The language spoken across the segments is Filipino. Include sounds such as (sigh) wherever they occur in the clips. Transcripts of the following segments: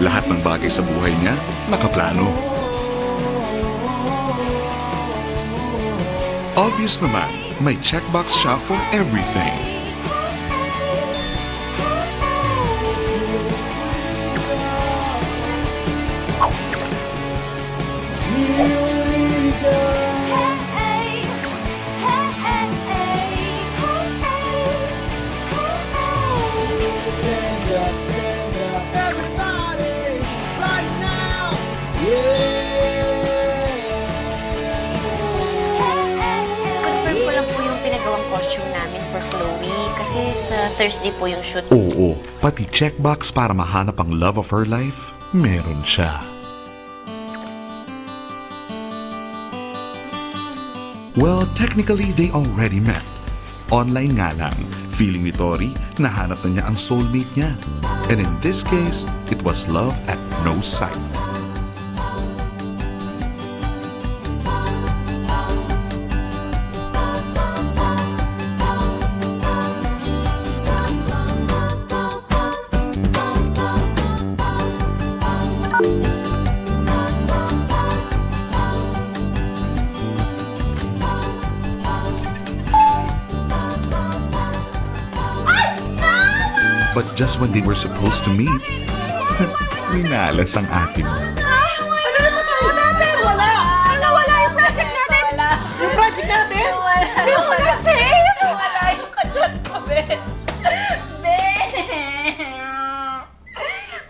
lahat ng bagay sa buhay niya nakaplano. Obvious naman, may checkbox siya for everything. Thursday po yung shoot. Oo, pati checkbox para mahanap ang love of her life, meron siya. Well, technically, they already met. Online nga lang, feeling ni Tori, nahanap na niya ang soulmate niya. And in this case, it was love at no sight. When they were supposed to meet, (laughs) minalas ang ate mo. Ano naman tayo natin? Wala! Nawala yung project natin! Wala! Yung project natin? Wala! Wala! Kasi! Wala yung kachat ko, Ben! Ben!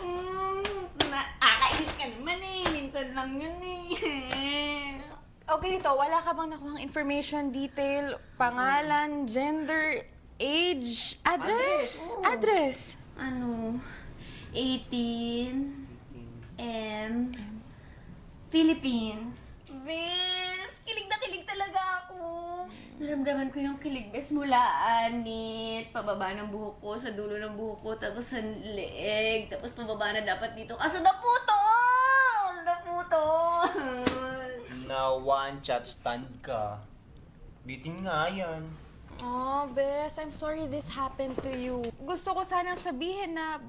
Mm, Nakakainis ka naman eh. Minsan lang yun eh. Okay nito, wala ka bang nakuhang information, detail, pangalan, gender, age, address? Address. Ano? 18 M Philippines. Bes, kilig na kilig talaga ako. Naramdaman ko yung kilig, bes, mula anit, pababa ng buhok ko, sa dulo ng buhok ko, tapos sa leeg, tapos pababa na dapat dito. Kaso naputol! Naputol! Na one chat stand ka. Bitin nga yan. Oh, Bes, I'm sorry this happened to you. Gusto ko sanang sabihin na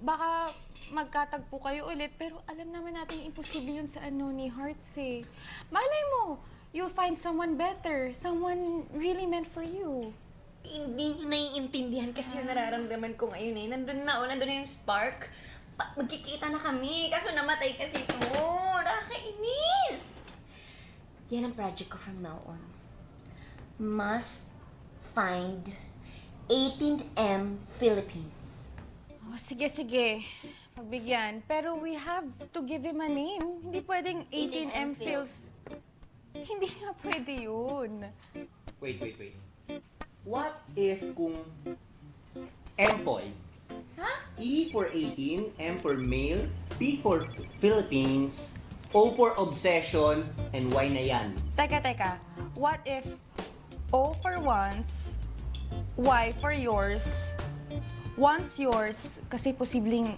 baka magkatagpo kayo ulit, pero alam naman natin imposible yun sa ano ni Hearts eh. Malay mo, you'll find someone better, someone really meant for you. Hindi ko naiintindihan kasi yung nararamdaman ko ngayon eh. Nandun na, oh, nandun na yung spark. Pa- magkikita na kami. Kaso namatay kasi ito. Nakakainis! Yan ang project ko from now on. Must find 18M Philippines. Oh, sige, sige. Pagbigyan. Pero we have to give him a name. Hindi pwedeng 18M feels... Hindi nga pwede yun. Wait, wait, wait. What if kung Empoy, Ha? E for 18, M for male, P for Philippines, O for obsession, and Y na yan. Teka, teka. What if O for once, Y for yours, once yours, kasi posibleng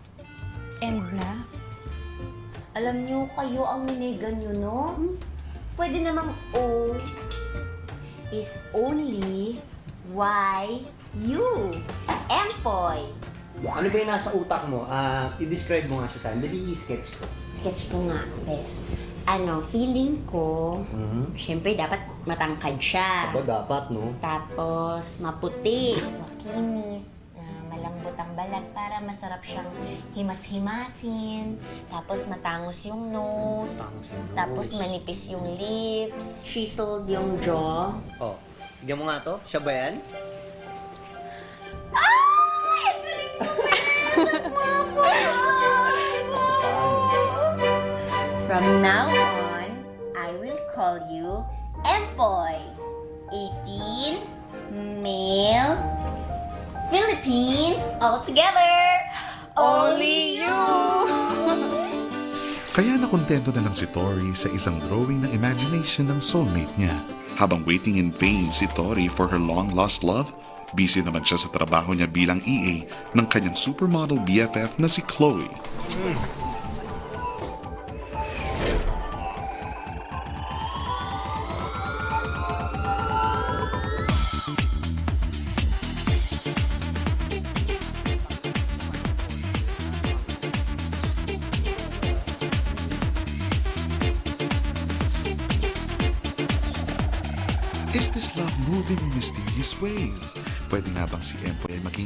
end na? Alam niyo, kayo ang ninegan niyo, no? Pwede namang O is only Y, you. Empoy. Ano ba yung nasa utak mo? Ah, i-describe mo nga siya saan. Dali i-sketch ko. Sketch ko nga, best. Ano, feeling ko, Mhm. syempre dapat matangkad siya. Aba, dapat, no? Tapos, maputi. Makinis. Na malambot ang balat para masarap siyang himas-himasin. Tapos, matangos yung nose. Tangos yung nose. Tapos, manipis yung lips. Chiseled yung jaw. Oh, tignan mo nga to. Siya ba yan? Ay! Ang galing mo! From now on, I will call you Empoy. 18, male, Philippines, all together. Only you! (laughs) Kaya nakontento na lang si Tori sa isang drawing ng imagination ng soulmate niya. Habang waiting in vain si Tori for her long-lost love, busy naman siya sa trabaho niya bilang EA ng kanyang supermodel BFF na si Chloe. this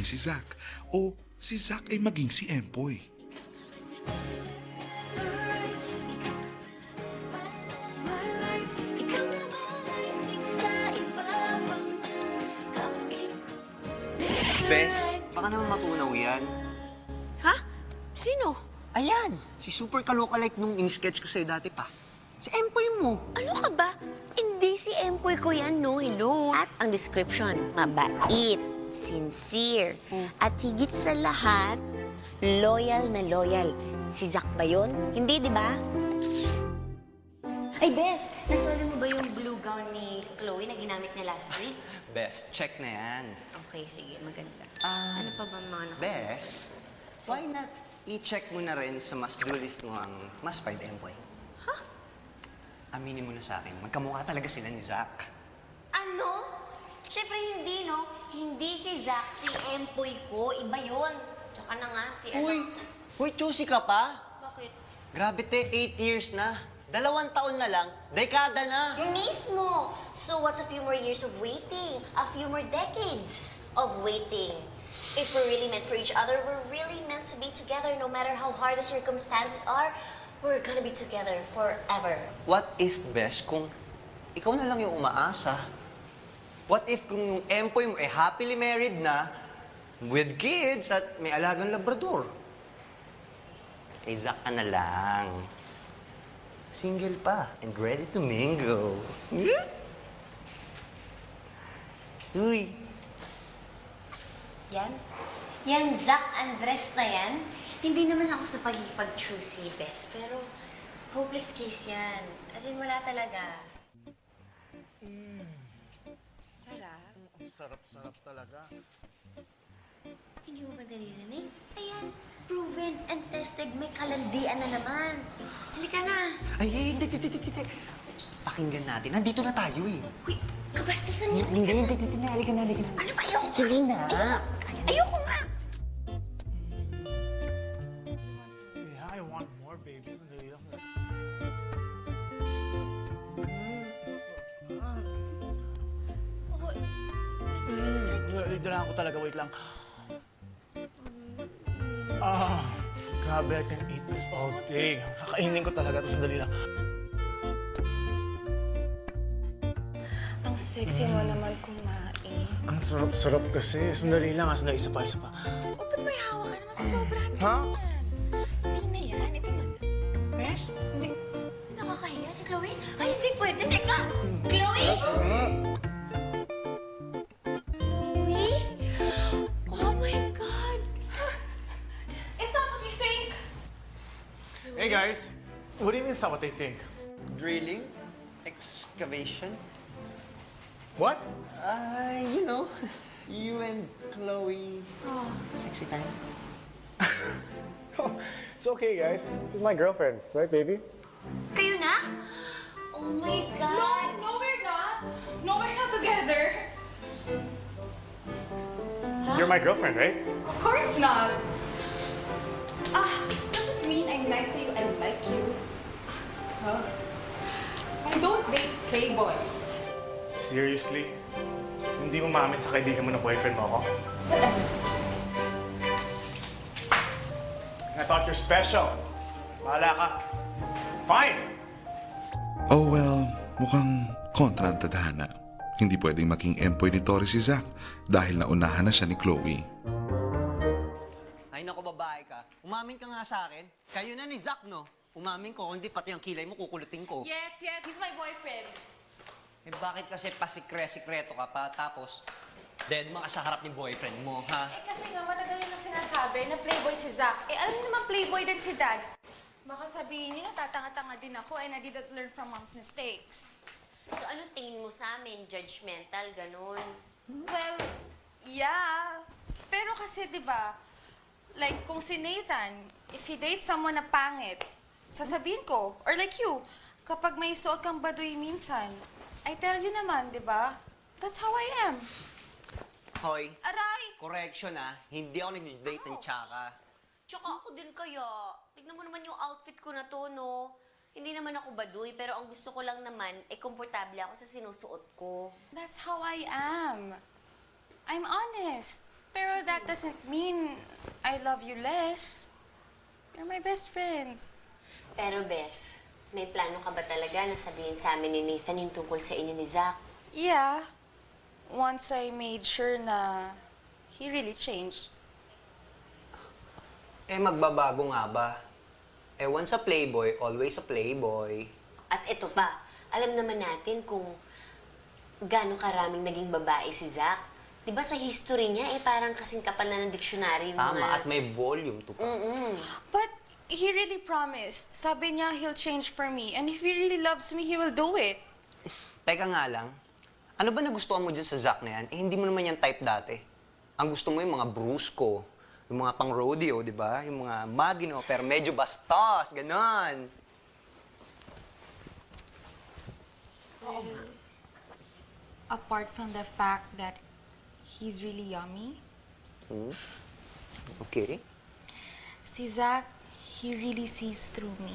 maging si Zack? O si Zack ay maging si Empoy? Bes, baka naman matunaw yan. Ha? Sino? Ayan, si super kalokalike nung in-sketch ko sa'yo dati pa. Si Empoy mo. Ano ka ba? Hindi si Empoy ko yan, no? Hello? At ang description, mabait, sincere, at higit sa lahat, loyal na loyal. Si Zack ba yun? Hindi, di ba? Ay, Bes, nasuali mo ba yung blue gown ni Chloe na ginamit niya last week? (laughs) Bes, check na yan. Okay, sige, maganda. Ah, ano pa ba mga nak- Bes, why not i-check mo na rin sa must-do list mo ang must find Empoy? Huh? Aminin mo na sa akin, magkamukha talaga sila ni Zack. Ano? Siyempre hindi, no? Hindi si Zack, si Empoy ko. Iba yun. Tsaka na nga, si ano... Uy, uy, choosy ka pa? Bakit? Grabe te, 8 years na. Dalawang taon na lang, dekada na. Mismo! So what's a few more years of waiting? A few more decades of waiting. If we're really meant for each other, we're really meant to be together no matter how hard the circumstances are. We're gonna be together forever. What if, Bes, kung ikaw na lang yung umaasa? What if kung yung empoy mo ay happily married na, with kids at may alagang labrador? Kay Zack ka na lang. Single pa and ready to mingle. Hmm? Uy, Yan? Yan, Zack Andres na yan? Hindi naman ako sa pagkikipag-choosy, best. Pero, hopeless case yan. As in, wala talaga. Sarap. Sarap-sarap talaga. Hindi mo ba naririnig? Ayan, proven and tested. May kalandian na naman. Halika na. ay, ay, hindi, hindi, hindi, hindi. Pakinggan natin. Nandito na tayo eh. Uy, kabastusan yun. Hindi, hindi, hindi. Halika na, halika na. Ano ba? Ayoko. Sige na. Ayoko nga. Idirahan ko talaga. Wait lang. Ah, grabe. I can eat this all day. Kakainin ko talaga. Tapos sandali lang. Ang sexy mo naman kumain. Ang sarap-sarap kasi. Sandali lang. ah. Sandali. Isa pa, isa pa. O, ba't may hawak ka naman sa sobrahan ka Ha? What do you mean, is that what they think? Drilling? Excavation? What? Uh, you know, (laughs) you and Chloe. Oh. Sexy time. (laughs) it's okay, guys. This is my girlfriend, right, baby? Kayo na? Oh my God! No, no, we're not. No, we're not together. You're my girlfriend, right? Of course not. Ah, doesn't mean I'm nice to Huh? I don't date playboys. Seriously? Hindi mo maamin sa kaibigan mo na boyfriend mo ako? And I thought you're special. Bahala ka. Fine! Oh well, mukhang kontra ang tadhana. Hindi pwedeng maging empoy ni Tori si Zack dahil naunahan na siya ni Chloe. Ay, naku, babae ka. Umamin ka nga sa akin. Kayo na ni Zack, no? Umamin ko, kundi pati ang kilay mo kukulutin ko. Yes, yes, he's my boyfriend. Eh, bakit kasi pasikre-sikreto ka pa, tapos dead mga sa harap ni boyfriend mo, ha? Eh kasi nga matagal yun ang sinasabi na playboy si Zack. Eh alam niyo naman playboy din si Dad. Baka sabihin niyo na tatanga-tanga din ako and I didn't learn from mom's mistakes. So ano tingin mo sa amin? Judgmental, ganun. Well, yeah. Pero kasi 'di ba, like kung si Nathan, if he dates someone na pangit, sasabihin ko, or like you, kapag may suot kang baduy minsan, I tell you naman, 'di ba? That's how I am. Hoy, Aray! correction ah. Hindi ako nag-date ng tsaka. Tsaka ako din kaya. Tignan mo naman yung outfit ko na to, no? Hindi naman ako baduy, pero ang gusto ko lang naman, ay komportable ako sa sinusuot ko. That's how I am. I'm honest. Pero that doesn't mean I love you less. You're my best friends. Pero Beth, may plano ka ba talaga na sabihin sa amin ni Nathan yung tungkol sa inyo ni Zach? Yeah. Once I made sure na he really changed. Eh, magbabago nga ba? Eh, once a playboy, always a playboy. At ito pa, alam naman natin kung gaano karaming naging babae si Zach. Di ba sa history niya, eh parang kasing kapal na ng diksyonary yung Tama, mga... at may volume to pa. Mm-mm. But he really promised. Sabi niya he'll change for me. And if he really loves me, he will do it. Teka nga lang, ano ba nagustuhan mo dyan sa Zack na yan? Eh, hindi mo naman yan type dati. Ang gusto mo yung mga brusco, yung mga pang rodeo, di ba? Yung mga magino, pero medyo bastos, ganon. Apart from the fact that he's really yummy, Hmm? Okay. si Zach, he really sees through me.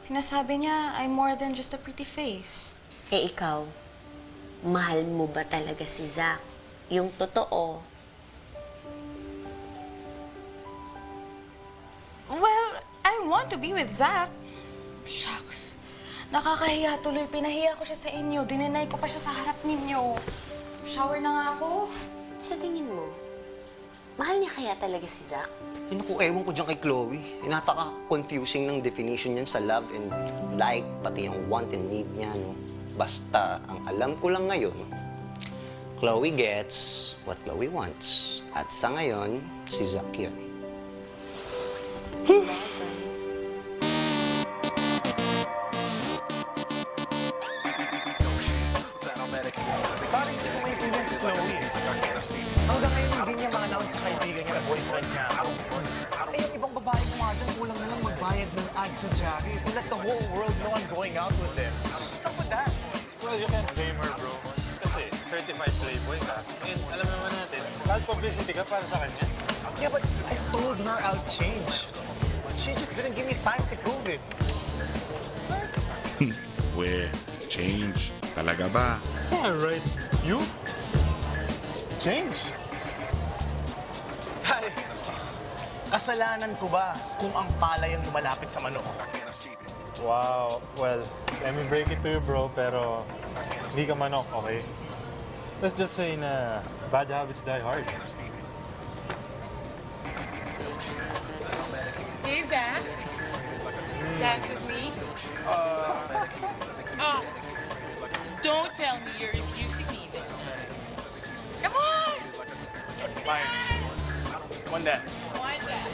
Sinasabi niya, I'm more than just a pretty face. Eh ikaw, mahal mo ba talaga si Zach? Yung totoo. Well, I want to be with Zach. Shucks. Nakakahiya tuloy. Pinahiya ko siya sa inyo. Dininay ko pa siya sa harap ninyo. Shower na nga ako. Sa tingin mo, mahal niya kaya talaga si Zach? Yun ako, ewan ko dyan kay Chloe. Napaka-confusing ng definition niyan sa love and like, pati yung want and need niya, no? Basta, ang alam ko lang ngayon, Chloe gets what Chloe wants. At sa ngayon, si Zack yun. Let me break it to you, bro, pero hindi ka manok, okay? Let's just say na bad habits die hard. Hey, Zach. Dance with me? Oh, don't tell me you're refusing me this time. Come on! Fine. One dance. Why that?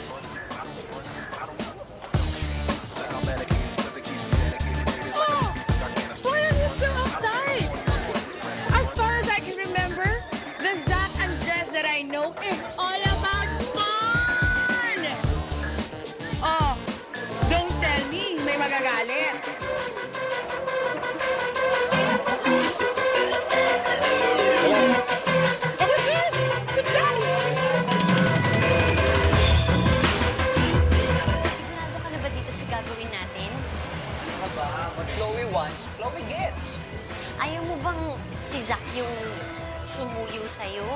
Zach yung sumuyo sa'yo?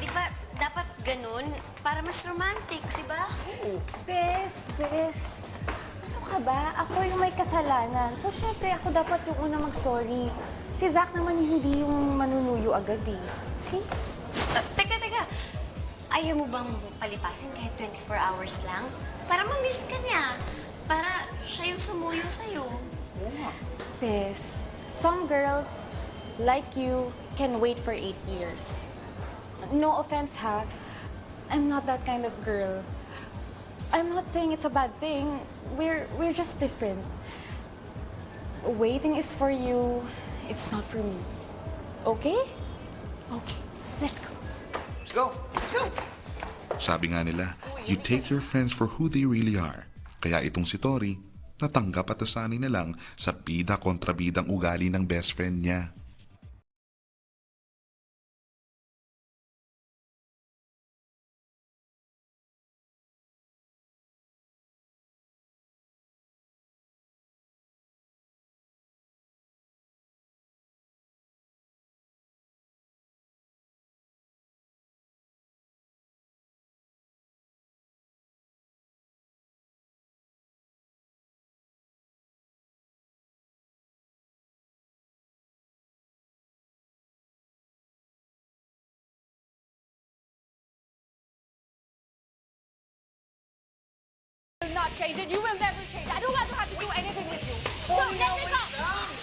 Di ba, dapat ganun para mas romantic, di ba? Bes, Bes. Ano ka ba? Ako yung may kasalanan. So, syempre, ako dapat yung una mag-sorry. Si Zach naman yung hindi yung manunuyo agad eh. Okay? Uh, teka, teka. Ayaw mo bang palipasin kahit 24 hours lang? Para ma-miss ka niya. Para siya yung sumuyo sa'yo. Bes, some girls, like you, can wait for eight years. No offense, ha? I'm not that kind of girl. I'm not saying it's a bad thing. We're we're just different. Waiting is for you. It's not for me. Okay? Okay. Let's go. Let's go. Let's go. Sabi nga nila, you take your friends for who they really are. Kaya itong si Tori, natanggap at nasanay na lang sa bida kontra bidang ugali ng best friend niya. Change and you will never change. I don't want to have to do anything with you. So, let me go.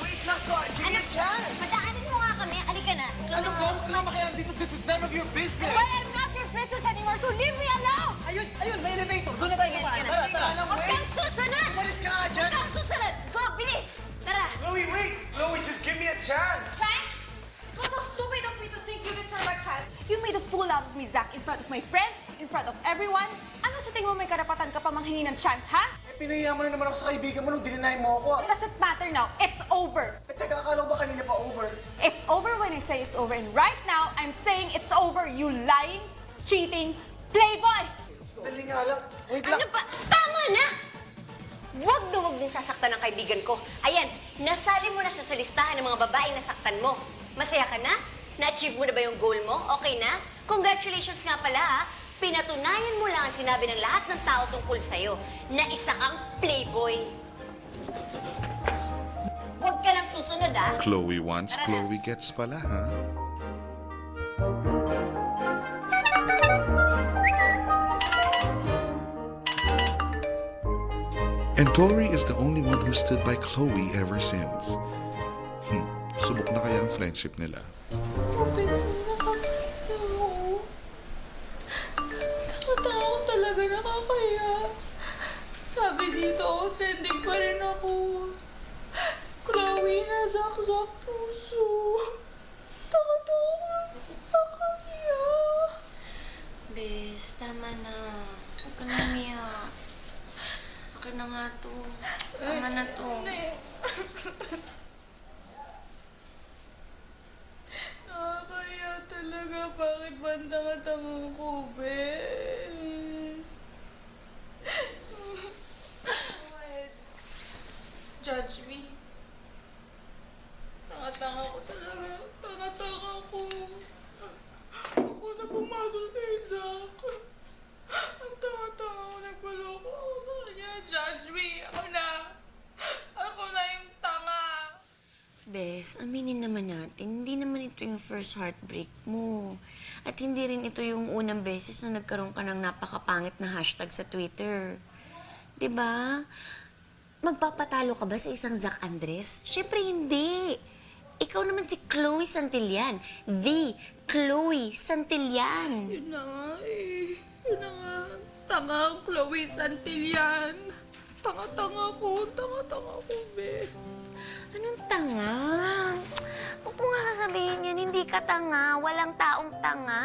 Wait lang, sorry. Give me a chance. Madaanin mo nga kami. Alika na. Ano ba? Huwag ka makialam dito. This is none of your business. Well, I'm not your business anymore, so leave me alone. Ayun, ayun, may elevator. Doon na tayo kumain. Tara, tara. Mo, Huwag kang susunod! Umalis ka nga dyan. Huwag kang susunod! Go, bilis! Tara! Chloe, wait. Chloe, just give me a chance. It was so stupid of me to think you deserve a chance. You made a fool out of me, Zach, in front of my friends, in front of everyone. Ano sa tingin mo may karapatan ka pa manghingi ng chance, ha? Eh, pinahiya mo na naman ako sa kaibigan mo nung dininay mo ako. It doesn't matter now. It's over. Eh, teka, akala ko ba kanina pa over? It's over when I say it's over. And right now, I'm saying it's over, you lying, cheating, playboy! Dali nga lang. Wait lang. Ano ba? Tama na! Huwag na huwag mong sasaktan ng kaibigan ko. Ayan, nasali mo na sa listahan ng mga babae na saktan mo. Masaya ka na? Na-achieve mo na ba yung goal mo? Okay na? Congratulations nga pala ha! Pinatunayan mo lang ang sinabi ng lahat ng tao tungkol sa'yo na isa kang playboy. Huwag ka nang susunod ha! Chloe wants, Tara na. Chloe gets pala, ha? And Tori is the only one who stood by Chloe ever since. Hmm, subok na kaya ang friendship nila. Nakatawa nakakaya. Sabi dito, trending pa rin ako. Chloe, nasaksak puso. Takatawa, nakakaya. Bes, tama na. Huwag ka na umiyak. Akin na nga to. Tama na to. Nakakaya talaga. Bakit ba ang tanga-tanga ko, bes? Wait. (laughs) Judge me. Tanga-tanga ko talaga. Tanga-tanga ko. Ako na pumasok kay Zach. Ang tanga-tanga ko. Nagpaloko ako sa kanya. Judge me. Ako na. Ako na yung tanga. Bes, aminin naman natin, hindi naman ito yung first heartbreak mo. At hindi rin ito yung unang beses na nagkaroon ka ng napakapangit na hashtag sa Twitter. ba? Magpapatalo ka ba sa isang Zac Andres? Siyempre hindi. Ikaw naman si Chloe Santillan. The Chloe Santillan. Yun na nga eh. Yun na nga. Tanga ang Chloe Santillan. Tanga-tanga ko. Tanga-tanga ko, be. Anong tanga? Huwag mo nga sasabihin yan, hindi ka tanga. Walang taong tanga.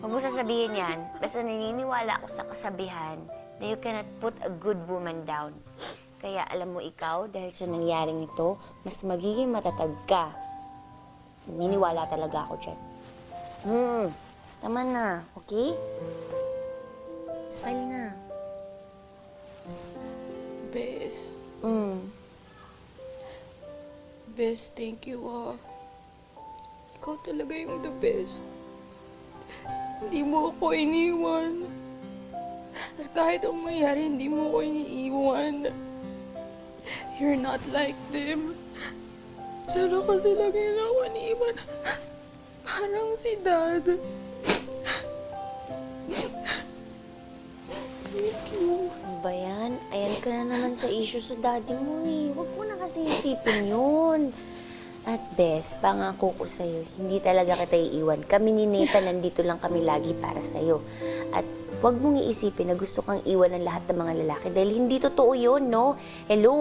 Huwag mo sasabihin yan. Basta naniniwala ako sa kasabihan na you cannot put a good woman down. Kaya alam mo ikaw, dahil sa nangyaring ito, mas magiging matatag ka. Naniniwala talaga ako dyan. Hmm, tama na, okay? Smile na. Bes. Hmm. Bes, thank you ah. Ikaw talaga yung the best. Hindi mo ako iniwan. At kahit ang mayari, hindi mo ako iniiwan. You're not like them. Sana kasi lagi na ako iniwan. Parang si dad. Thank you. Ba yan? Ayan ka na naman sa issue sa daddy mo eh. Huwag mo na kasi isipin yun. At best, pangako ko sa'yo, hindi talaga kita iiwan. Kami ni Nathan, nandito lang kami lagi para sa'yo. At huwag mong iisipin na gusto kang iwan ng lahat ng mga lalaki dahil hindi totoo yun, no? Hello?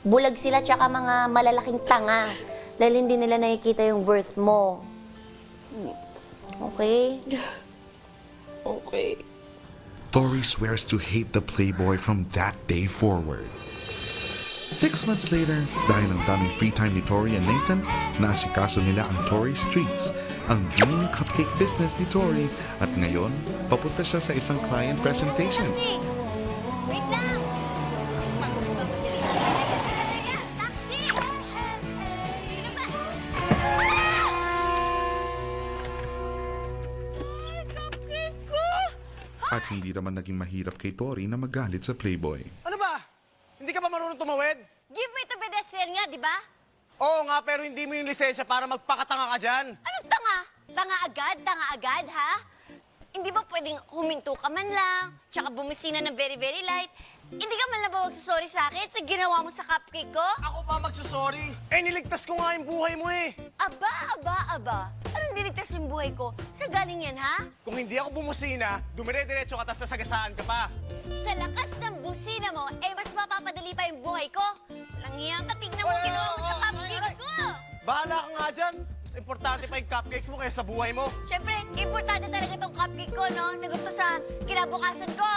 Bulag sila tsaka mga malalaking tanga dahil hindi nila nakikita yung worth mo. Okay? (laughs) Okay. Tori swears to hate the playboy from that day forward. Six months later, dahil ang daming free time ni Tori and Nathan, naasikaso nila ang Tori Streets, ang dream cupcake business ni Tori. At ngayon, papunta siya sa isang client presentation. Wait lang! At hindi naman naging mahirap kay Tori na magalit sa playboy. Ano ba? Hindi ka ba marunong tumawid? Give way to pedestrian nga, di ba? Oo nga, pero hindi mo yung lisensya para magpakatanga ka dyan. Anong tanga? Tanga agad? Tanga agad, ha? Hindi ba pwedeng huminto ka man lang, tsaka bumisina ng very, very light? Hindi ka man lang ba magsusorry sa akin sa ginawa mo sa cupcake ko? Ako pa magsusorry. Eh, niligtas ko nga yung buhay mo eh. Aba, aba, aba. Anong niligtas yung buhay ko? Sa galing yan, ha? Kung hindi ako bumusina, dumire-diretso ka tas nasagasaan ka pa. Sa lakas ng busina mo, eh mas mapapadali pa yung buhay ko. Walang hiyang ka, tignan mo ginawa mo sa cupcake ko. Bahala ka nga dyan. Mas importante pa yung cupcakes mo kaysa sa buhay mo. Siyempre, importante talaga tong cupcake ko, no? Sagot to sa kinabukasan ko.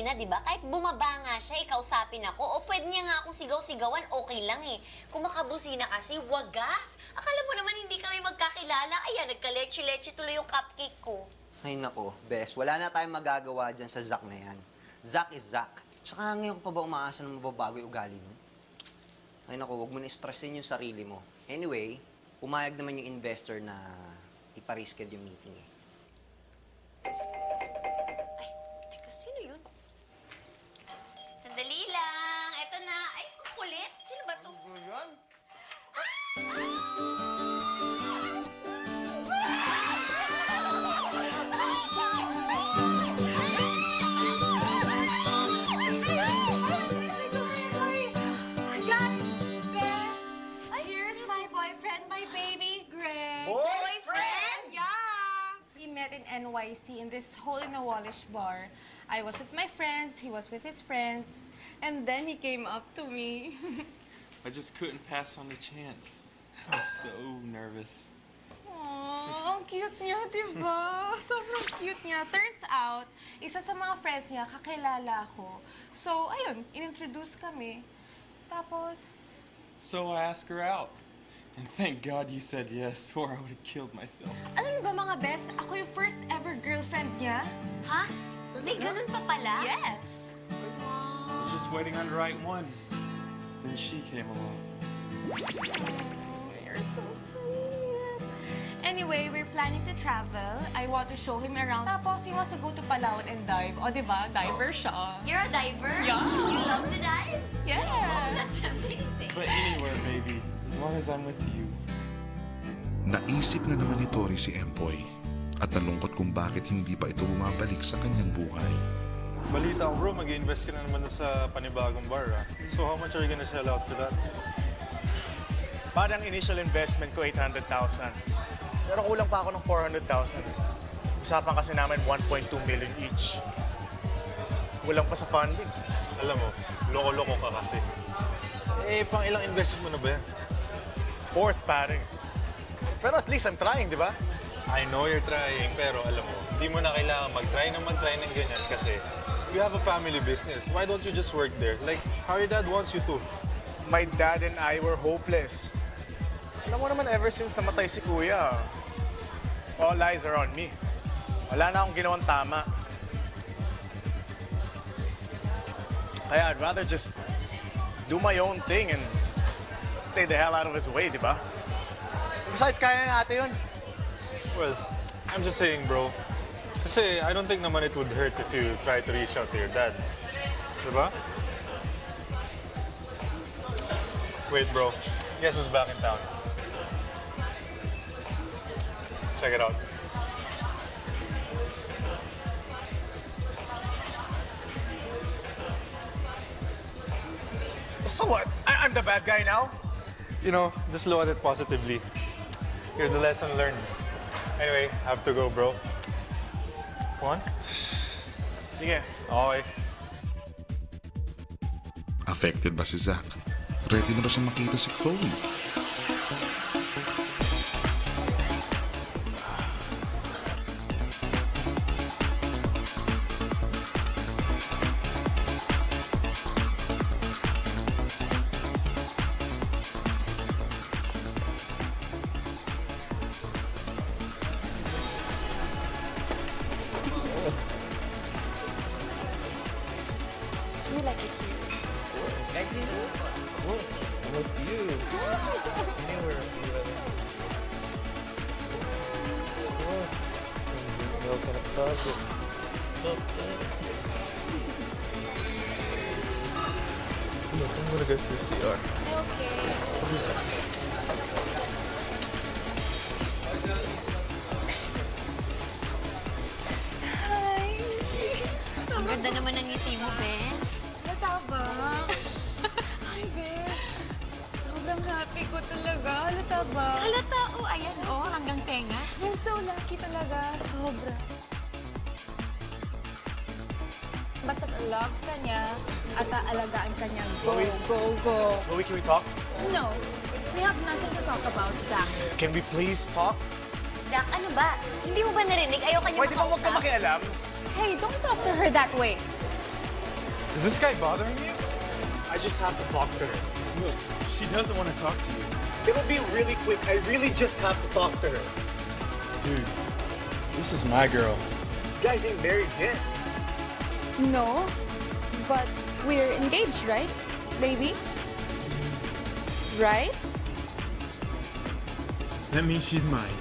Bumusina, di ba? Kahit bumaba nga siya, ikausapin ako. O pwede niya nga akong sigaw-sigawan, okay lang eh. Kung makabusina kasi, wagas. Akala mo naman hindi kami magkakilala. Ayan, nagka-leche-leche tuloy yung cupcake ko. Ay nako, Bes, wala na tayong magagawa dyan sa Zack na yan. Zack is Zack. Tsaka ngayon ko pa ba umaasa na mababago yung ugali mo? Ay nako, huwag mo na stressin yung sarili mo. Anyway, pumayag naman yung investor na iparisked yung meeting eh. NYC in this hole-in-the-wallish bar. I was with my friends, he was with his friends, and then he came up to me. (laughs) I just couldn't pass on the chance. I was so nervous. Aww, ang cute niya, di ba? (laughs) Sobrang cute niya. Turns out, isa sa mga friends niya, kakilala ko. So, ayun, in-introduce kami. Tapos, So I asked her out. And thank God you said yes, (laughs) or I would have killed myself. alam niyo ba mga best, ako yung first ever girlfriend niya. Ha? May ganun pa pala? Yes! I was just waiting on the right one. Then she came along. Oh, you're so sweet. Anyway, we're planning to travel. I want to show him around. Tapos, he wants to go to Palawan and dive. O, di ba? Diver siya. You're a diver? Yeah. You love to dive? Yes! That's amazing. But anywhere, baby, as long as I'm with you. Naisip na naman ni Tori si Empoy at nalungkot kung bakit hindi pa ito bumabalik sa kanyang buhay. Balita ko bro, mag-invest ka na naman sa panibagong bar ah. So how much are you gonna sell out for that? Parang initial investment ko 800,000. Pero kulang pa ako ng 400,000. Usapan kasi namin 1.2 million each. Kulang pa sa funding. Alam mo, loko-loko ka kasi. Eh, pang ilang investment mo na ba yan? Fourth, pare. Pero at least I'm trying, di ba? I know you're trying, pero alam mo, hindi mo na kailangan mag-try na mag-try ng ganyan kasi you have a family business. Why don't you just work there? Like, how your dad wants you to. My dad and I were hopeless. Alam mo naman, ever since namatay si Kuya, all eyes are on me. Wala na akong ginawang tama. Kaya I'd rather just do my own thing and stay the hell out of his way, di ba? Besides, kaya na yun. Well, I'm just saying, bro. Kasi I don't think naman it would hurt if you try to reach out to your dad. Diba? Wait, bro. Guess who's back in town? Check it out. So what? I- I'm the bad guy now? You know, just look at it positively. Here's the lesson learned. Anyway, have to go, bro. One? Sige. Okay. Affected ba si Zack? Ready na ba siyang makita si Chloe? My girl. You guys ain't married yet. No, but we're engaged, right? Maybe? Right? That means she's mine.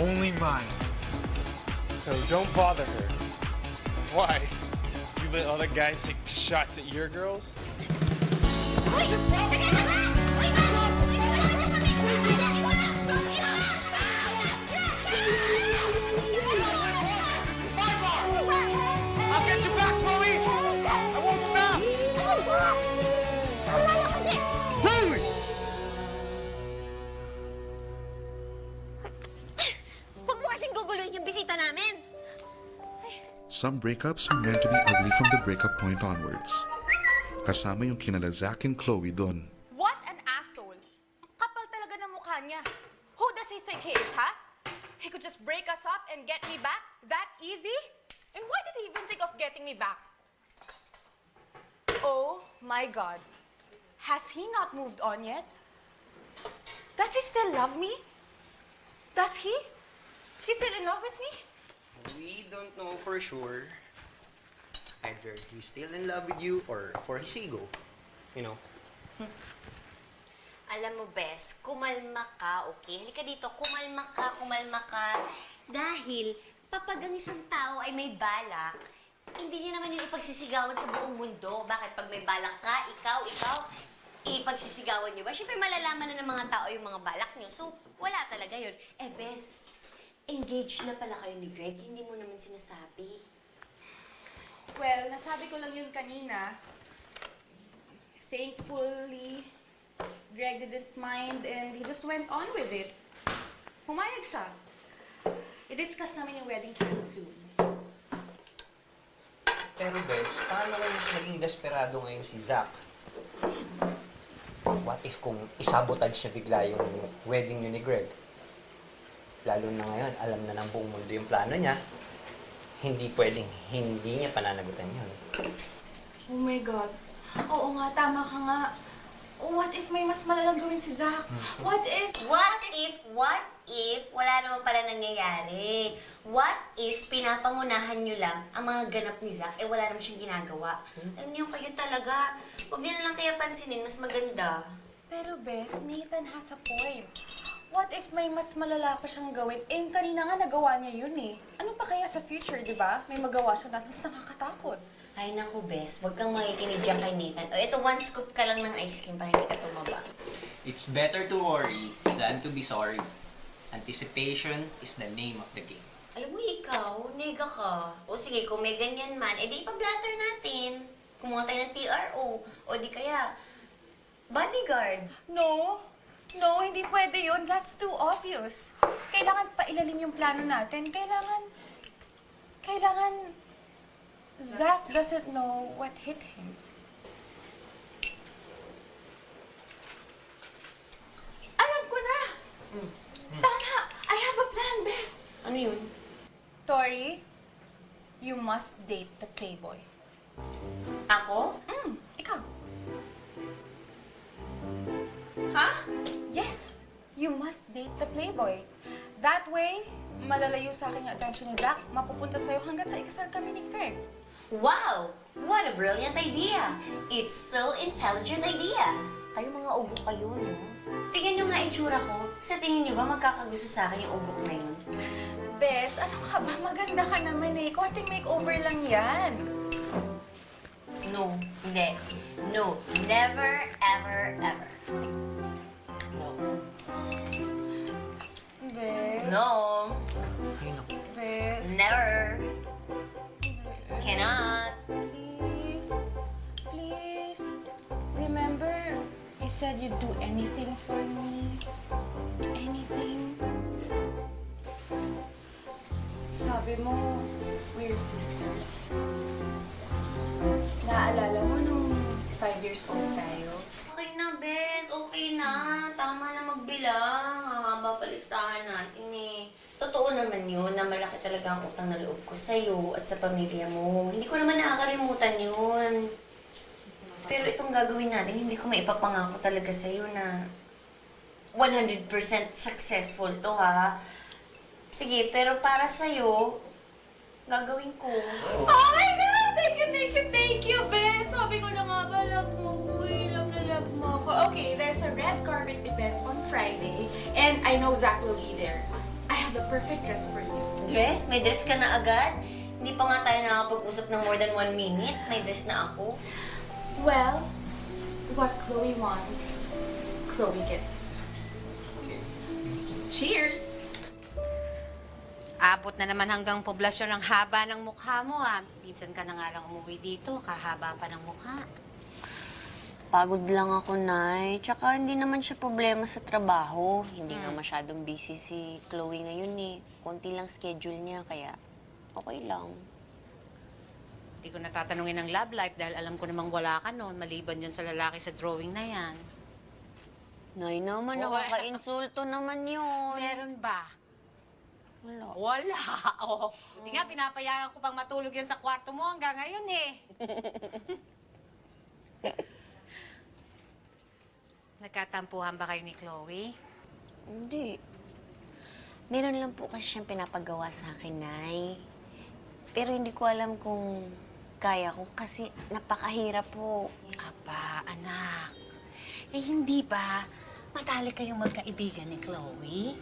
Only mine. So don't bother her. Why? You let other guys take shots at your girls? I'll namin. Some breakups are meant to be ugly from the breakup point onwards. Kasama yung kinala Zack and Chloe dun. What an asshole. Ang kapal talaga ng mukha niya. Who does he think he is, ha? He could just break us up and get me back that easy? And why did he even think of getting me back? Oh my god. Has he not moved on yet? Does he still love me? Does he? He's still in love with me? We don't know for sure. Either he's still in love with you or for his ego. You know? (laughs) Alam mo, Bes, kumalma ka, okay? Halika dito, kumalma ka, kumalma ka. Dahil, kapag ang isang tao ay may balak, hindi niya naman yung ipagsisigawan sa buong mundo. Bakit? Pag may balak ka, ikaw, ikaw, ipagsisigawan niyo ba? Siyempre, malalaman na ng mga tao yung mga balak niyo. So, wala talaga yun. Eh, Bes, engaged na pala kayo ni Greg. Hindi mo naman sinasabi. Well, nasabi ko lang yun kanina. Thankfully, Greg didn't mind and he just went on with it. Pumayag siya. I-discuss namin yung wedding plan soon. Pero Bes, paano kung mas naging desperado ngayon si Zack? What if kung isabotage siya bigla yung wedding niyo ni Greg? Lalo na ngayon, alam na ng buong mundo yung plano niya. Hindi pwedeng hindi niya pananagutan yun. Oh my God. Oo nga, tama ka nga. What if may mas malalang gawin si Zach? What if... What if, what if, wala naman pala nangyayari? What if, pinapangunahan nyo lang ang mga ganap ni Zack, eh wala naman siyang ginagawa? Alam niyo, kayo talaga, huwag niyo na lang kaya pansinin, mas maganda. Pero Bes, Nathan has a point. What if may mas malala pa siyang gawin? Eh, kanina nga nagawa niya yun eh. Ano pa kaya sa future, di ba? May magawa siya na mas nakakatakot. Ay, naku, Bes, huwag kang makikinig dyan kay Nathan. O, ito, one scoop ka lang ng ice cream para hindi ka tumaba. It's better to worry than to be sorry. Anticipation is the name of the game. Alam mo, ikaw, nega ka. O sige, kung may ganyan man, edi ipag-blatter natin. Kumuha tayo ng TRO. O di kaya, bodyguard. No. No, hindi pwede yun. That's too obvious. Kailangan pailalim yung plano natin. Kailangan... Kailangan... Zach doesn't know what hit him. Alam ko na! Tama! I have a plan, Beth! Ano yun? Tori, you must date the playboy. Ako? Mm, ikaw. Ha? Yes, you must date the playboy. That way, malalayo sa akin yung attention ni Zach, mapupunta sa'yo hanggang sa ikasal kami ni Craig. Wow! What a brilliant idea! It's so intelligent idea! Kayo mga ugok kayo, no? Tingnan nyo nga itsura ko. Sa tingin nyo ba magkakagusto sa akin yung ugok na yun? Bes, ano ka ba? Maganda ka naman eh. Konting makeover lang yan. No, hindi. No, never, ever, ever. No. Bes? No. Ay, naku. Bes? Never. Cannot. Please, please. Remember, you said you'd do anything for me. Anything. Sabi mo, we're sisters. Naalala mo nung five years old tayo? Okay na, Bes. Okay na. Tama na magbilang. Ang haba pa listahan natin eh. Totoo naman yun na malaki talaga ang utang na loob ko sa'yo at sa pamilya mo. Hindi ko naman nakakalimutan yun. Pero itong gagawin natin, hindi ko maipapangako talaga sa'yo na 100% successful to ha. Sige, pero para sa'yo, gagawin ko. Oh my God! Thank you, thank you, thank you, Bes! Sabi ko na nga ba, love mo Okay, there's a red carpet event on Friday, and I know Zach will be there. I have the perfect dress for you. Dress? May dress ka na agad? Hindi pa nga tayo nakapag-usap ng more than one minute. May dress na ako. Well, what Chloe wants, Chloe gets. Cheers! Abot na naman hanggang poblasyon ang haba ng mukha mo, ah. Minsan ka na nga lang umuwi dito, kahaba pa ng mukha. Pagod lang ako, Nay. Tsaka hindi naman siya problema sa trabaho. Hindi nga Hmm. masyadong busy si Chloe ngayon eh. Konti lang schedule niya, kaya okay lang. Hindi ko natatanungin ng love life dahil alam ko namang wala ka noon, maliban dyan sa lalaki sa drawing na yan. Nay naman, Oo, eh. nakaka-insulto naman yun. Meron ba? Wala. Wala. (laughs) Oh, Hindi nga, pinapayagan ko pang matulog yan sa kwarto mo hanggang ngayon eh. (laughs) Nagkatampuhan ba kayo ni Chloe? Hindi. Meron lang po kasi siyang pinapagawa sa akin, Nay. Pero hindi ko alam kung kaya ko kasi napakahirap po. Aba, anak. Eh, hindi ba matalik kayong magkaibigan ni Chloe?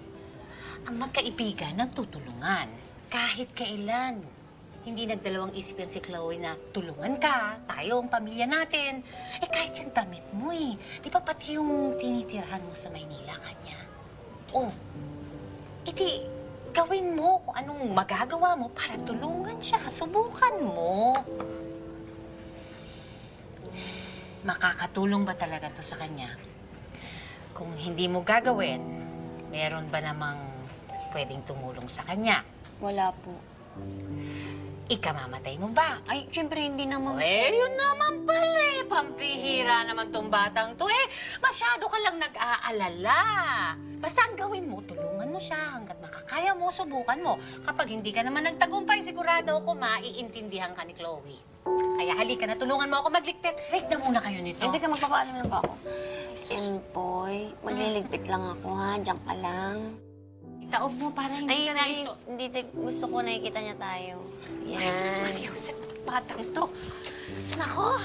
Ang magkaibigan nagtutulungan. Kahit kailan. Hindi nagdalawang isip yan si Chloe na tulungan ka, tayo ang pamilya natin. Eh, kahit yan damit mo eh. Di ba pati yung tinitirahan mo sa Maynila kanya? Oh, iti, gawin mo kung anong magagawa mo para tulungan siya. Subukan mo. Makakatulong ba talaga to sa kanya? Kung hindi mo gagawin, meron ba namang pwedeng tumulong sa kanya? Wala po. Ikamamatay mo ba? Ay, syempre hindi naman Eh, yun naman pala eh. Pampihira naman tong batang to. Eh, masyado ka lang nag-aalala. Basta ang gawin mo, tulungan mo siya hanggat makakaya mo, subukan mo. Kapag hindi ka naman nagtagumpay, sigurado ako maiintindihan ka ni Chloe. Kaya halika na, tulungan mo ako magligpit. Break na muna kayo nito. Hindi ka magpapaalam lang ba ako? Empoy, magliligpit lang ako ha. Diyan ka lang. Itaob mo para hindi Ay, ka na hindi, hindi, gusto ko nakikita niya tayo. Yan. Ay, sus, Maria Jose, batang to. Nako!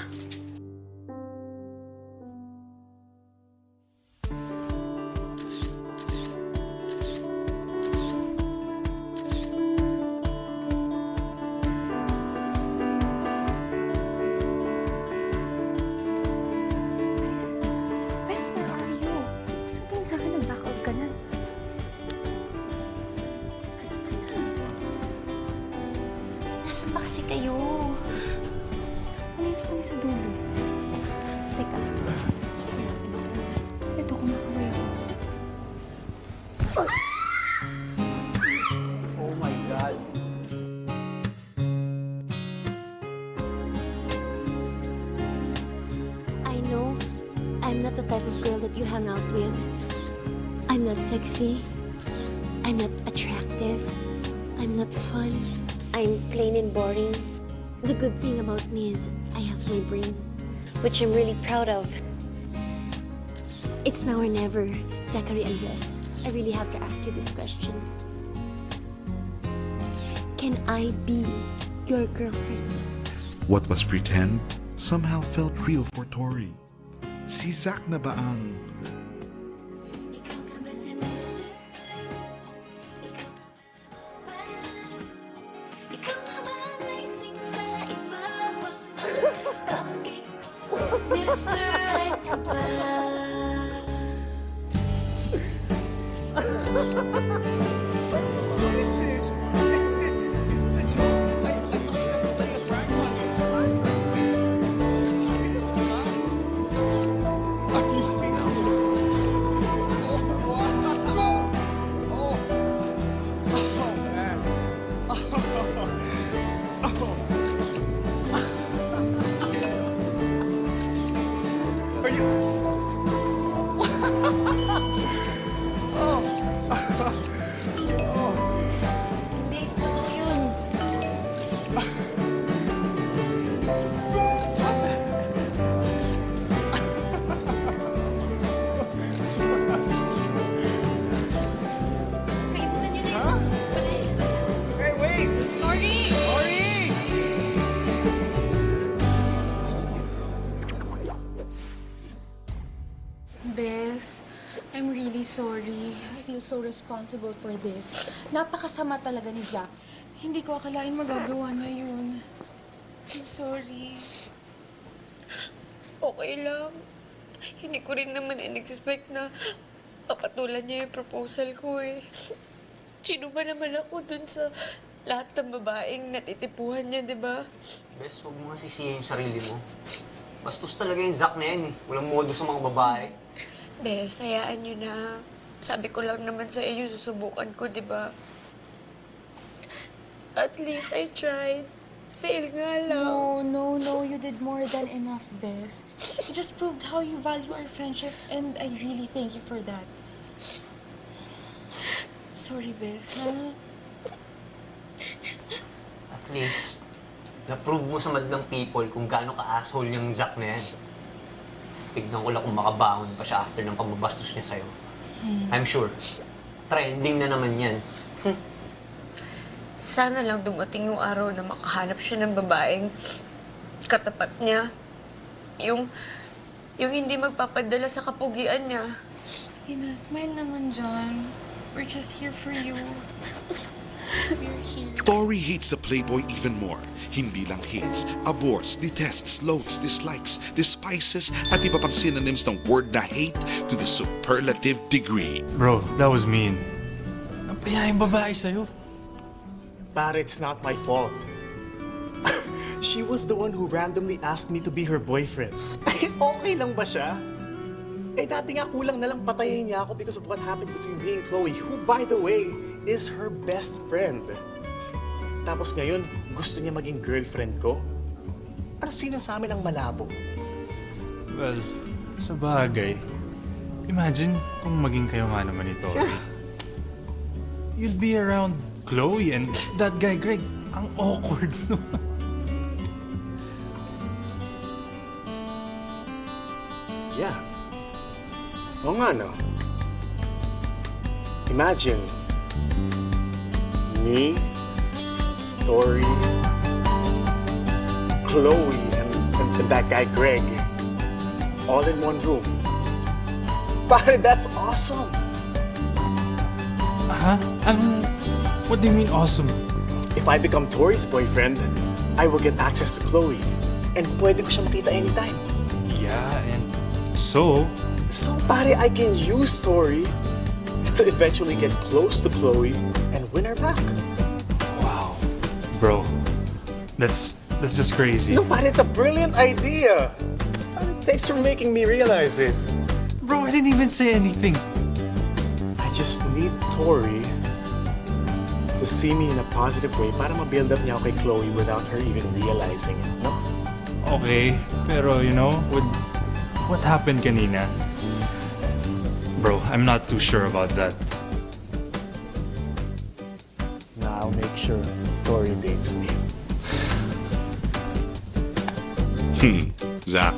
Proud of. It's now or never, Zachary Andres. I really have to ask you this question. Can I be your girlfriend? What was pretend somehow felt real for Tori. Si Zack na ba ang responsible for this. Napakasama talaga ni Zack. Hindi ko akalain magagawa niya yun. I'm sorry. Okay lang. Hindi ko rin naman in-expect na papatulan niya yung proposal ko eh. Sino ba naman ako dun sa lahat ng babaeng natitipuhan niya, di ba? Bes, huwag mo nga sisihin yung sarili mo. Bastos talaga yung Zack na yan eh. Walang modo sa mga babae. Bes, hayaan niyo na. Sabi ko lang naman sa iyo, susubukan ko, di ba? At least I tried. Fail nga lang. No, no, no. You did more than enough, Bes. You just proved how you value our friendship, and I really thank you for that. Sorry, Bes, ha? At least, na-prove mo sa madlang people kung gaano ka-asshole yung Zack na yan. Tignan ko lang kung makabangon pa siya after ng pambabastos niya sa'yo. I'm sure. Trending na naman yan. Sana lang dumating yung araw na makahanap siya ng babaeng katapat niya. Yung, yung hindi magpapadala sa kapugian niya. Ina, smile naman dyan. We're just here for you. (laughs) Tori hates the playboy even more. Hindi lang hates, abhors, detests, loathes, dislikes, despises, at iba pang synonyms ng word na hate to the superlative degree. Bro, that was mean. Ang payayang babae sa'yo. But it's not my fault. (laughs) She was the one who randomly asked me to be her boyfriend. (laughs) okay lang ba siya? Eh, dati nga kulang na lang patayin niya ako because of what happened between me and Chloe, who, by the way, is her best friend. Tapos ngayon, gusto niya maging girlfriend ko? Ano sino sa amin ang malabo? Well, sa bagay. Imagine kung maging kayo nga naman ito. You'll be around Chloe and that guy Greg. Ang awkward (laughs) no. Yeah. Oo nga, no? Imagine, me, Tori, Chloe, and, and, and that guy Greg, all in one room. Pare, that's awesome! Ha? Anong... What do you mean awesome? If I become Tori's boyfriend, I will get access to Chloe. And pwede ko siya makita anytime. Yeah, and so, So, pare, I can use Tori (laughs) to eventually get close to Chloe and win her back. wow. Bro, that's that's just crazy. No, but it's a brilliant idea. Thanks for making me realize it. Bro, I didn't even say anything. I just need Tori to see me in a positive way para ma-build up niya ako kay Chloe without her even realizing it, no? Okay, pero you know, with what happened kanina? Bro, I'm not too sure about that. Now I'll make sure Tori dates me. Hmm, Zach,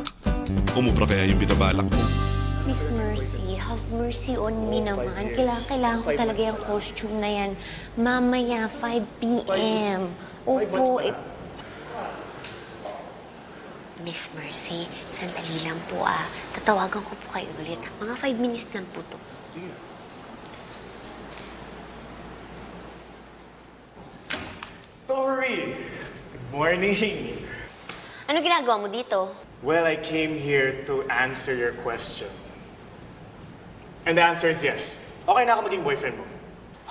umubra kaya yung binabalak mo? Miss Mercy, have mercy on me naman. Kailangan, kailangan ko talaga yung costume na yan. Mamaya, 5 p.m. Opo, eh. Miss Mercy, sandali lang po ah. Tatawagan ko po kayo ulit. Mga 5 minutes lang po to. Tori! Good morning! Ano ginagawa mo dito? Well, I came here to answer your question. And the answer is yes. Okay na ako maging boyfriend mo.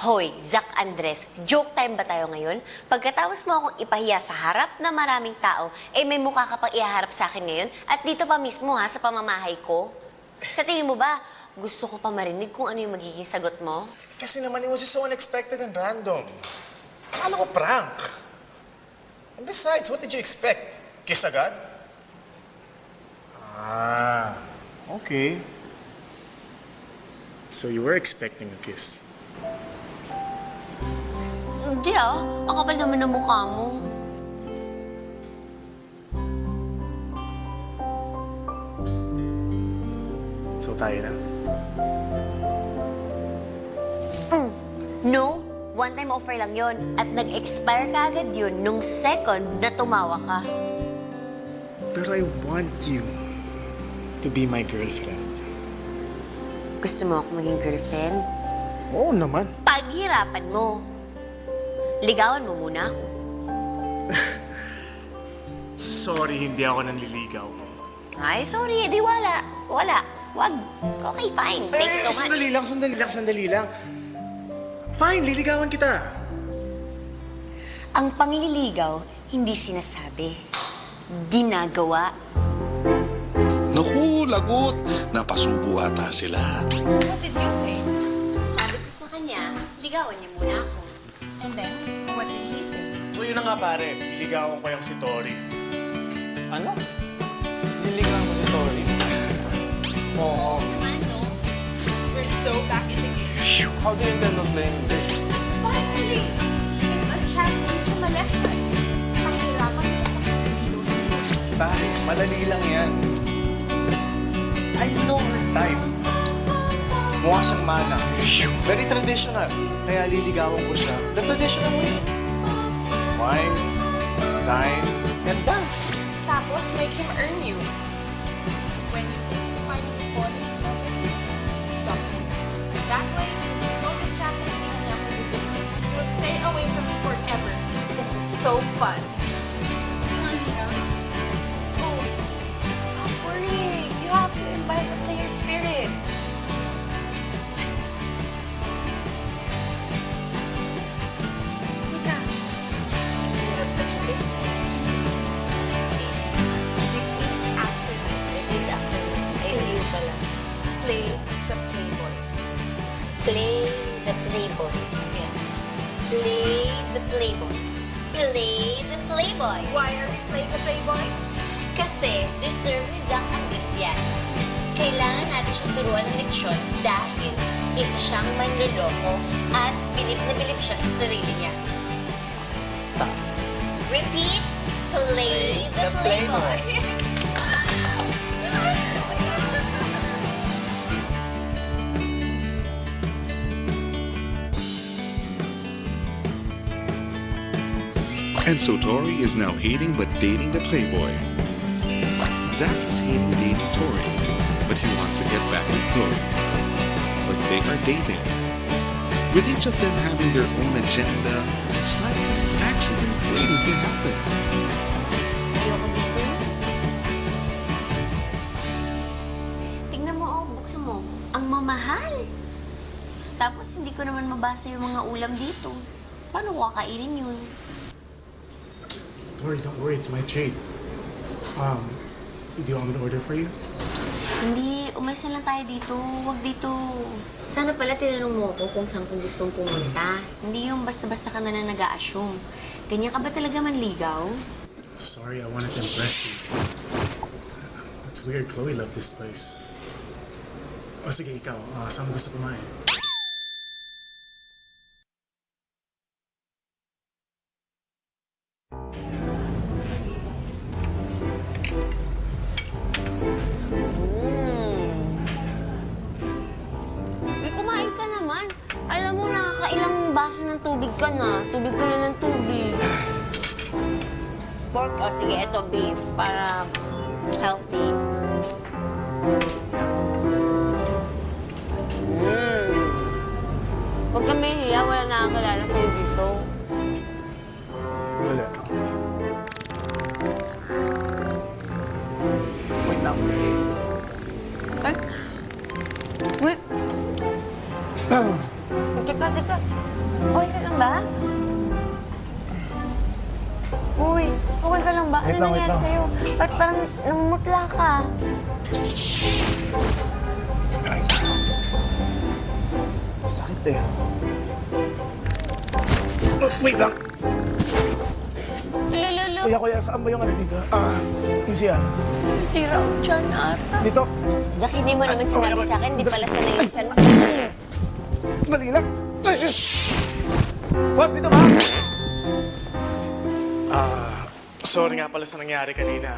Hoy, Zac Andres, joke time ba tayo ngayon? Pagkatapos mo akong ipahiya sa harap na maraming tao, eh may mukha ka pang ihaharap sa akin ngayon? At dito pa mismo ha, sa pamamahay ko? Sa tingin mo ba, gusto ko pa marinig kung ano yung magiging sagot mo? Kasi naman, it was just so unexpected and random. Akala ko prank. And besides, what did you expect? Kiss agad? Ah, okay. So you were expecting a kiss? Hindi ah, ang kapal naman ng mukha mo. So tayo na? Mm. No, one-time offer lang yon At nag-expire ka agad yun nung second na tumawa ka. Pero I want you to be my girlfriend. Gusto mo ako maging girlfriend? Oo naman. Paghirapan mo. Ligawan mo muna ako. (laughs) Sorry, hindi ako nanliligaw. Ay, sorry, di wala. Wala. Wag. Okay, fine. Thanks Eh, so much. sandali lang, sandali lang, sandali lang. Fine, liligawan kita. Ang pangliligaw, hindi sinasabi. Ginagawa. Naku, lagot! Napasubo ata sila. What did you say? Sabi ko sa kanya, ligawan niya muna ako. And then, yun na nga pare, liligawan ko yung si Tori. Ano? Niligawan mo si Tori? Oo. Naman, no? We're so back in the game. How do you intend on playing this? Finally! It's a chance na siya malestan. Pahirapan mo ako ng videos. Pare, malali lang yan. I know her type. Mukha siyang mana. Very traditional. Kaya liligawan ko siya. The traditional way. Wine, dine, and dance. Tapos, make him earn you. When you falling in love you, dump him. That way, you'll be so distracted in the never begin. You will stay away from me forever. This is gonna be so fun. Oh, stop worrying. You have to invite Hating but dating the playboy. Zack is hating dating Tori, but he wants to get back with Chloe. But they are dating. With each of them having their own agenda, it's like an accident waiting to happen. Oh, mamahal. Tapos hindi ko naman mabasa yung mga ulam dito. Paano ko kakainin yun? Tori, don't worry, it's my treat. Um, do you want me to order for you? Hindi, umalis na lang tayo dito. Huwag dito. Sana pala tinanong mo ako kung saan ko gustong pumunta. Hindi yung basta-basta ka na na nag-a-assume. Ganyan ka ba talaga manligaw? Sorry, I wanted to impress you. It's weird, Chloe loved this place. O sige, ikaw, uh, saan mo gusto kumain? yung baso ng tubig ka na. Tubig ka na ng tubig. Pork, o oh, sige, eto beef. Para healthy. Mmm. Huwag kami hiya, wala nakakilala sa'yo dito. Wala. Wait lang. Ay. Wait. Oh. Teka, teka. Okay ka lang ba? Uy, okay ka lang ba? Ano nangyari lang. sa'yo? Ba't parang namumutla ka? Sakit eh. Oh, Wait lang. Lululu, Kuya, kuya, saan ba yung ano dito? Ah, yung siya. sira ang tiyan ata. Dito. Zach, hindi mo naman sinabi sa akin, di pala sanay yung tiyan mo. Dali lang. Boss, dito ba? Ah, sorry nga pala sa nangyari kanina.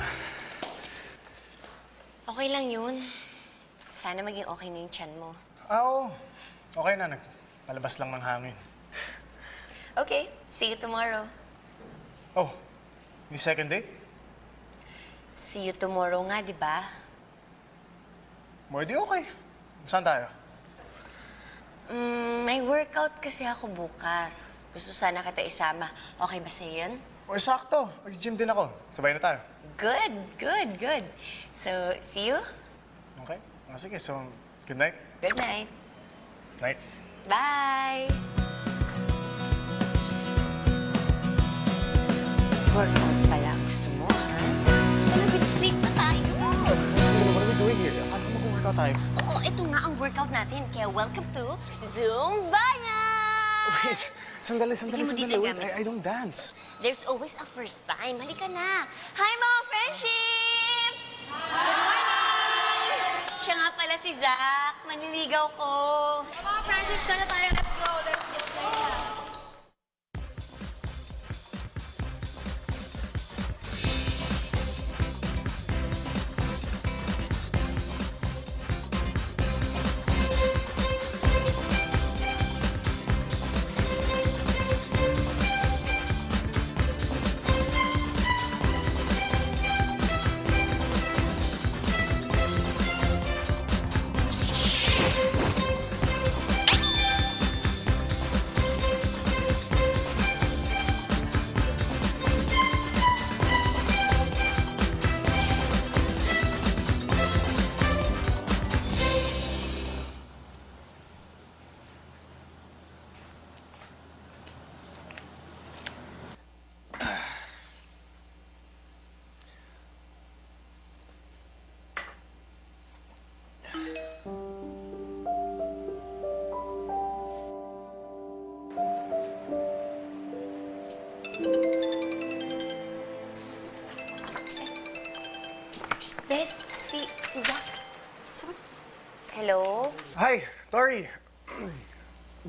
Okay lang yun. Sana maging okay na yung tiyan mo. Ah, oo. Okay na, nagpalabas lang ng hangin. Okay, see you tomorrow. Oh, may second date? See you tomorrow nga, di ba? More di okay. Saan tayo? Mm, may workout kasi ako bukas. Gusto sana kita isama. Okay ba sa'yo yun? O, sakto. Mag-gym din ako. Sabay na tayo. Good, good, good. So, see you. Okay? Ah, sige, so, good night. Good night. Night. Bye! Workout pala gusto mo, ha? Ano, bit na tayo? What are we doing here? Akala ko mag-workout tayo. Ito nga ang workout natin. Kaya welcome to Zumbayan! Wait, sandali, sandali, Bigyan mo dito sandali. Wait, gamit. I, I don't dance. There's always a first time. Halika na. Hi, mga friendship! Good morning! Siya nga pala si Zach. Manliligaw ko. Mga friendships na na tayo. Let's go. Let's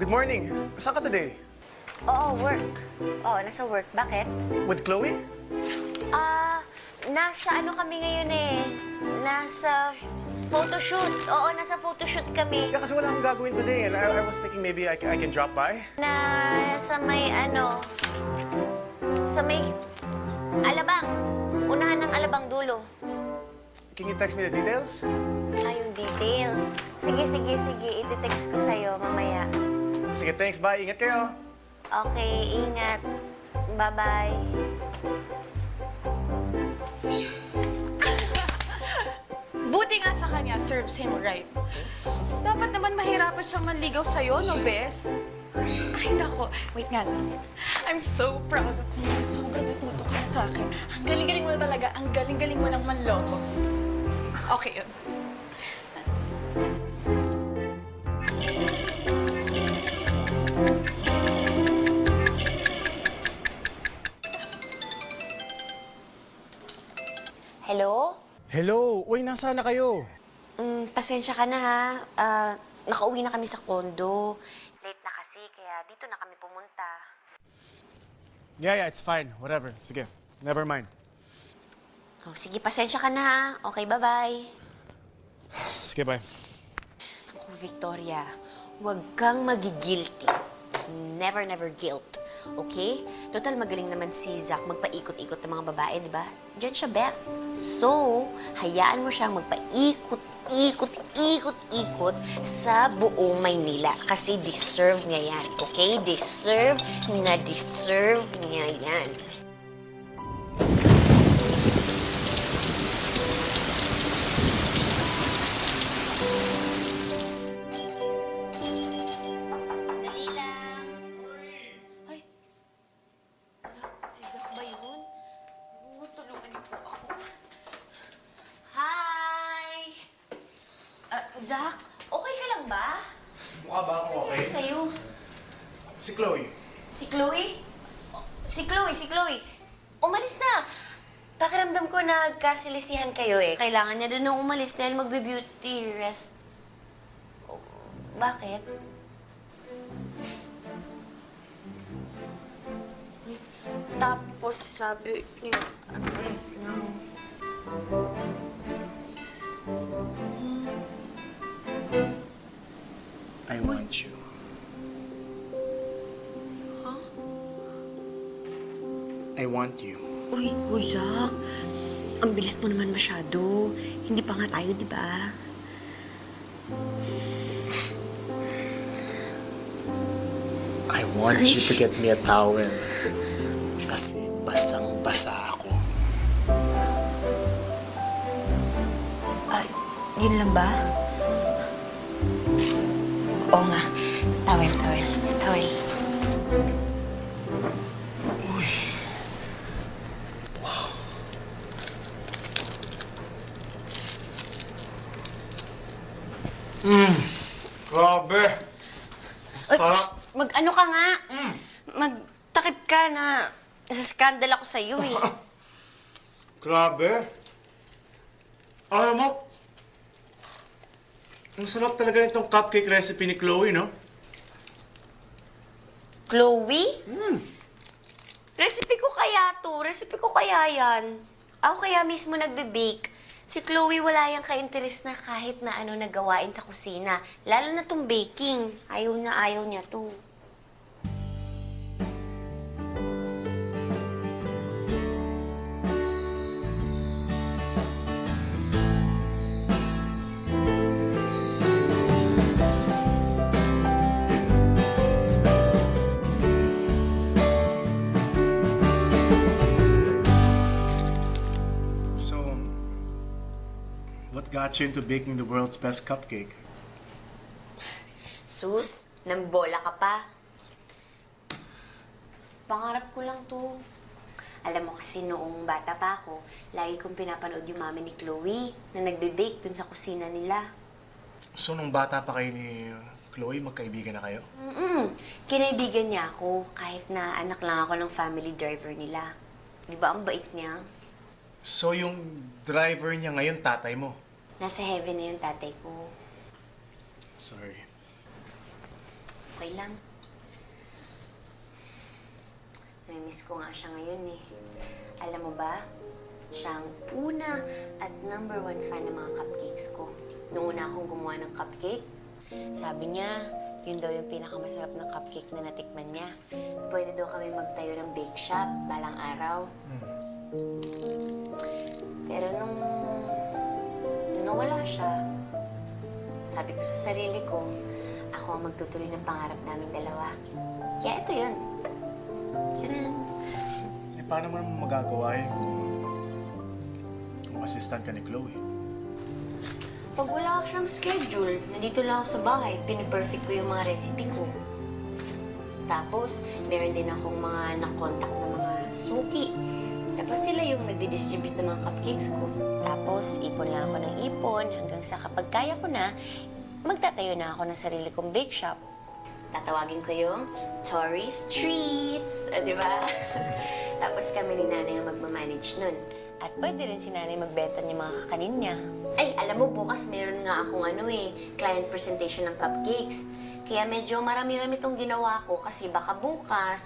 Good morning. Saan ka today? Oo, work. Oo, nasa work. Bakit? With Chloe? Ah, nasa ano kami ngayon eh. Nasa photoshoot. Oo, nasa photoshoot kami. Yeah, kasi wala akong gagawin today. And I, I was thinking maybe I, I can drop by. Na sa may ano, sa may alabang. Unahan ng alabang dulo. Can you text me the details? Ah, yung details. Sige, sige, sige. Iti-text ko sa'yo mamaya. Sige, thanks. Bye. Ingat kayo. Okay, ingat. Bye-bye. Buti nga sa kanya, serves him right. Dapat naman mahirapan siyang manligaw sa'yo, no, Bes? Ay, nako. Wait nga lang. I'm so proud of you. Sobrang natuto ka na sa akin. Ang galing-galing mo na talaga. Ang galing-galing mo ng manloko. Okay yun. Hello? Hello. Uy, nasaan na kayo? Mm, pasensya ka na ha. Ah, nakauwi na kami sa kondo. Late na kasi, kaya dito na kami pumunta. Yeah, yeah, it's fine. Whatever. Sige. Never mind. Oh, sige, pasensya ka na ha. Okay, bye-bye. Sige, bye. Ako, Victoria, huwag kang magigilty. Never, never guilt. Okay? Total, magaling naman si Zach magpaikot-ikot ng mga babae, di ba? Diyan siya best. So, hayaan mo siyang magpaikot-ikot-ikot-ikot sa buong Maynila. Kasi deserve niya yan. Okay? Deserve na deserve niya yan. Kayo eh. Kailangan niya doon nung umalis dahil magbe-beauty rest. Oh, bakit? Tapos sabi niya, wait lang. I want you. Huh? I want you. Uy, uy, Zach. Ang bilis mo naman masyado. Hindi pa nga tayo, di ba? I want you to get me a towel. Kasi basang-basa ako. Ah, yun lang ba? Oo nga. Sa skandal ako sa iyo eh. (laughs) Grabe. Alam mo, ang sarap talaga itong cupcake recipe ni Chloe, no? Chloe? Mm. Recipe ko kaya to. Recipe ko kaya yan. Ako kaya mismo nagbe-bake. Si Chloe wala yung ka-interest na kahit na ano na gawain sa kusina. Lalo na tong baking. Ayaw na ayaw niya to. Got you into baking the world's best cupcake? Sus, nang bola ka pa. Pangarap ko lang to. Alam mo kasi noong bata pa ako, lagi kong pinapanood yung mami ni Chloe na nagbe-bake dun sa kusina nila. So, nung bata pa kayo ni Chloe, magkaibigan na kayo? Mm-mm. Kinaibigan niya ako kahit na anak lang ako ng family driver nila. Di ba ang bait niya? So, yung driver niya ngayon, tatay mo? Nasa heaven na yung tatay ko. Sorry. Okay lang. Namimiss ko nga siya ngayon eh. Alam mo ba, siya ang una at number one fan ng mga cupcakes ko. Noong una akong gumawa ng cupcake, sabi niya, yun daw yung pinakamasarap na cupcake na natikman niya. Pwede daw kami magtayo ng bake shop balang araw. Pero nung, nung nawala siya, sabi ko sa sarili ko, ako ang magtutuloy ng pangarap namin dalawa. Kaya ito yun. Tcharan! Eh, paano mo naman magagawa yun kung, kung assistant ka ni Chloe? Pag wala ako siyang schedule, nandito lang ako sa bahay, piniperfect ko yung mga recipe ko. Tapos, meron din akong mga nakontak na mga suki. Tapos sila yung nagdi-distribute ng mga cupcakes ko. Tapos, ipon lang ako ng ipon hanggang sa kapag kaya ko na, magtatayo na ako ng sarili kong bake shop. Tatawagin ko yung Tori's Treats. O, di ba? (laughs) Tapos kami ni nanay ang magmamanage nun. At pwede rin si nanay magbenta niya mga kakanin niya. Ay, alam mo, bukas meron nga akong ano eh, client presentation ng cupcakes. Kaya medyo marami-rami itong ginawa ko kasi baka bukas,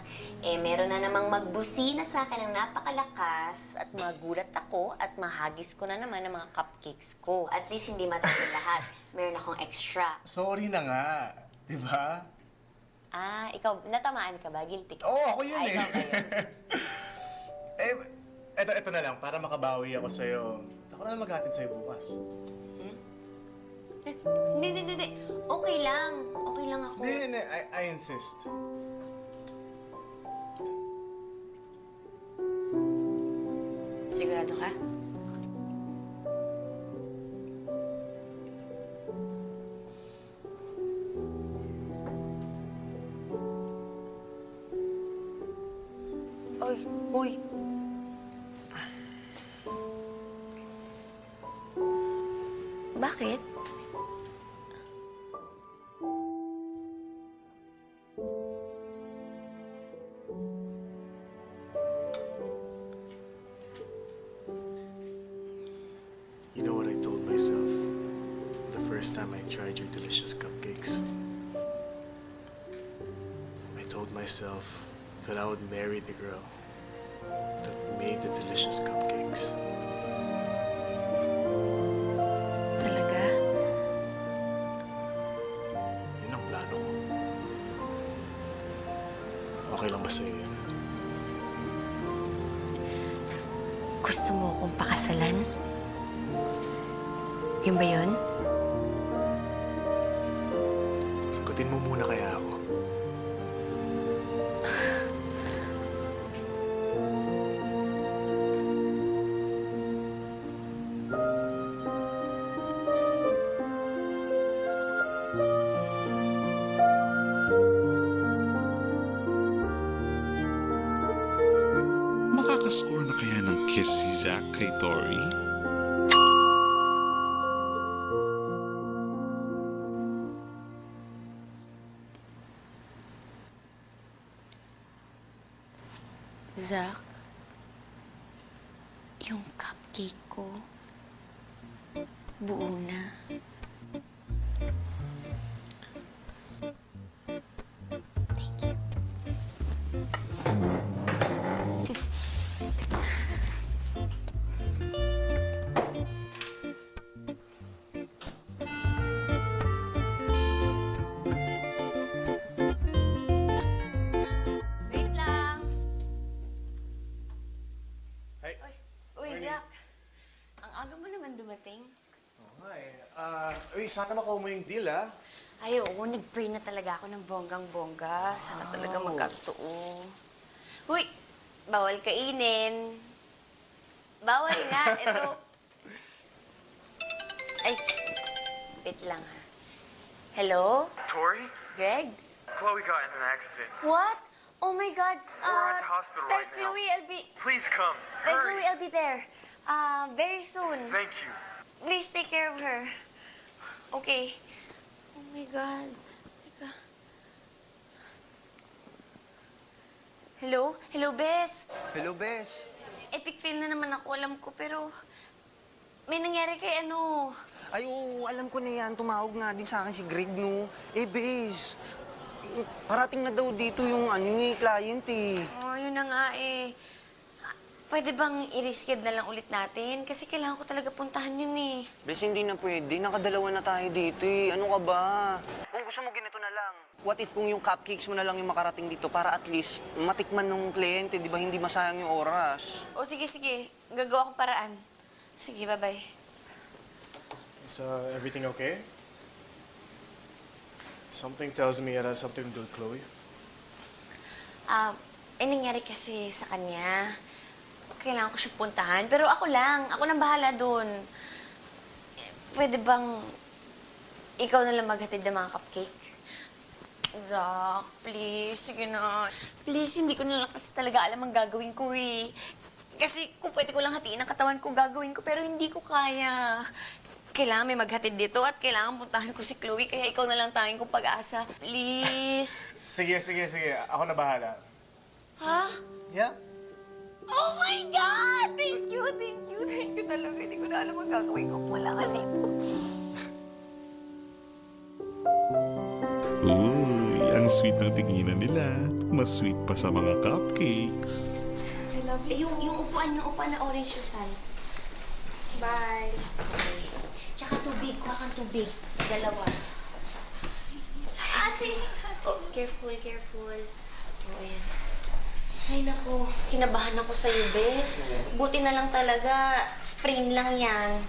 eh meron na namang magbusina sa akin ng napakalakas at magulat ako at mahagis ko na naman ang mga cupcakes ko. At least hindi matapon (laughs) lahat. Meron akong extra. Sorry na nga. Di ba? Ah, ikaw, natamaan ka ba? Guilty ka? Oo, ako yun Ah, eh. ikaw ba yun? (laughs) eh, eto, eto na lang, para makabawi ako sa'yo. Ako na lang maghatid sa'yo bukas. Eh, Hindi, hindi, hindi. Okay lang. Okay lang ako. Hindi, hindi, I, I insist. Sigurado ka? Si Zach kay Tori? Zach, yung cupcake ko, buo na. Sana makuha mo yung deal, ah. Ay, oo, nag-pray na talaga ako ng bonggang-bongga. Sana talaga Wow. magkatotoo. Uy, bawal kainin. Bawal nga, (laughs) ito. Ay, wait lang ha. Hello? Tori? Greg? Chloe got in an accident. What? Oh my God. We're at Uh, the hospital right now. Chloe I'll be... Please come. Tell Hurry. Chloe I'll be there. Uh, very soon. Thank you. Please take care of her. Okay. Oh my God. Teka. Hello? Hello, Bes. Hello, Bes. Epic fail na naman ako, alam ko, pero... May nangyari kay ano... Ay, oo, alam ko na yan. Tumawag nga din sa akin si Greg, no? Eh, Bes, parating na daw dito yung ano eh, client eh. Oh, yun na nga eh. Pwede bang i-reschedule na lang ulit natin? Kasi kailangan ko talaga puntahan yun eh. Bes, hindi na pwede. Nakadalawa na tayo dito eh. Ano ka ba? Kung gusto mo, ganito na lang. What if kung yung cupcakes mo na lang yung makarating dito para at least matikman ng kliyente, di ba? Hindi masayang yung oras. O sige, sige. Gagawa ko paraan. Sige, bye-bye. Is uh, everything okay? Something tells me it has something to do with Chloe. Ah, eh, nangyari kasi sa kanya. Kailangan ko siya puntahan. Pero ako lang. Ako nang bahala doon. Pwede bang ikaw na lang maghatid ng mga cupcake? Zach, please. Sige na. Please, hindi ko na lang kasi talaga alam ang gagawin ko eh. Kasi kung pwede ko lang hatiin ang katawan ko, gagawin ko. Pero hindi ko kaya. Kailangan may maghatid dito at kailangan puntahan ko si Chloe. Kaya ikaw na lang tanging kong pag-asa. Please. (laughs) Sige, sige, sige. Ako na bahala. ha? Yeah? Oh my God! Thank you, thank you, thank you talaga. Hindi ko na alam ang gagawin ko kung wala ka dito. Uy, ang sweet ng tinginan nila. Mas sweet pa sa mga cupcakes. I love you. Yung, yung upuan, yung upuan na orange Susan. Bye. Okay. Tsaka tubig, kuha kang tubig. Dalawa. Ate! Oh, careful, careful. Oh, ayan. Ay, naku. Kinabahan ako sa'yo, Bes. Buti na lang talaga. Sprain lang yan.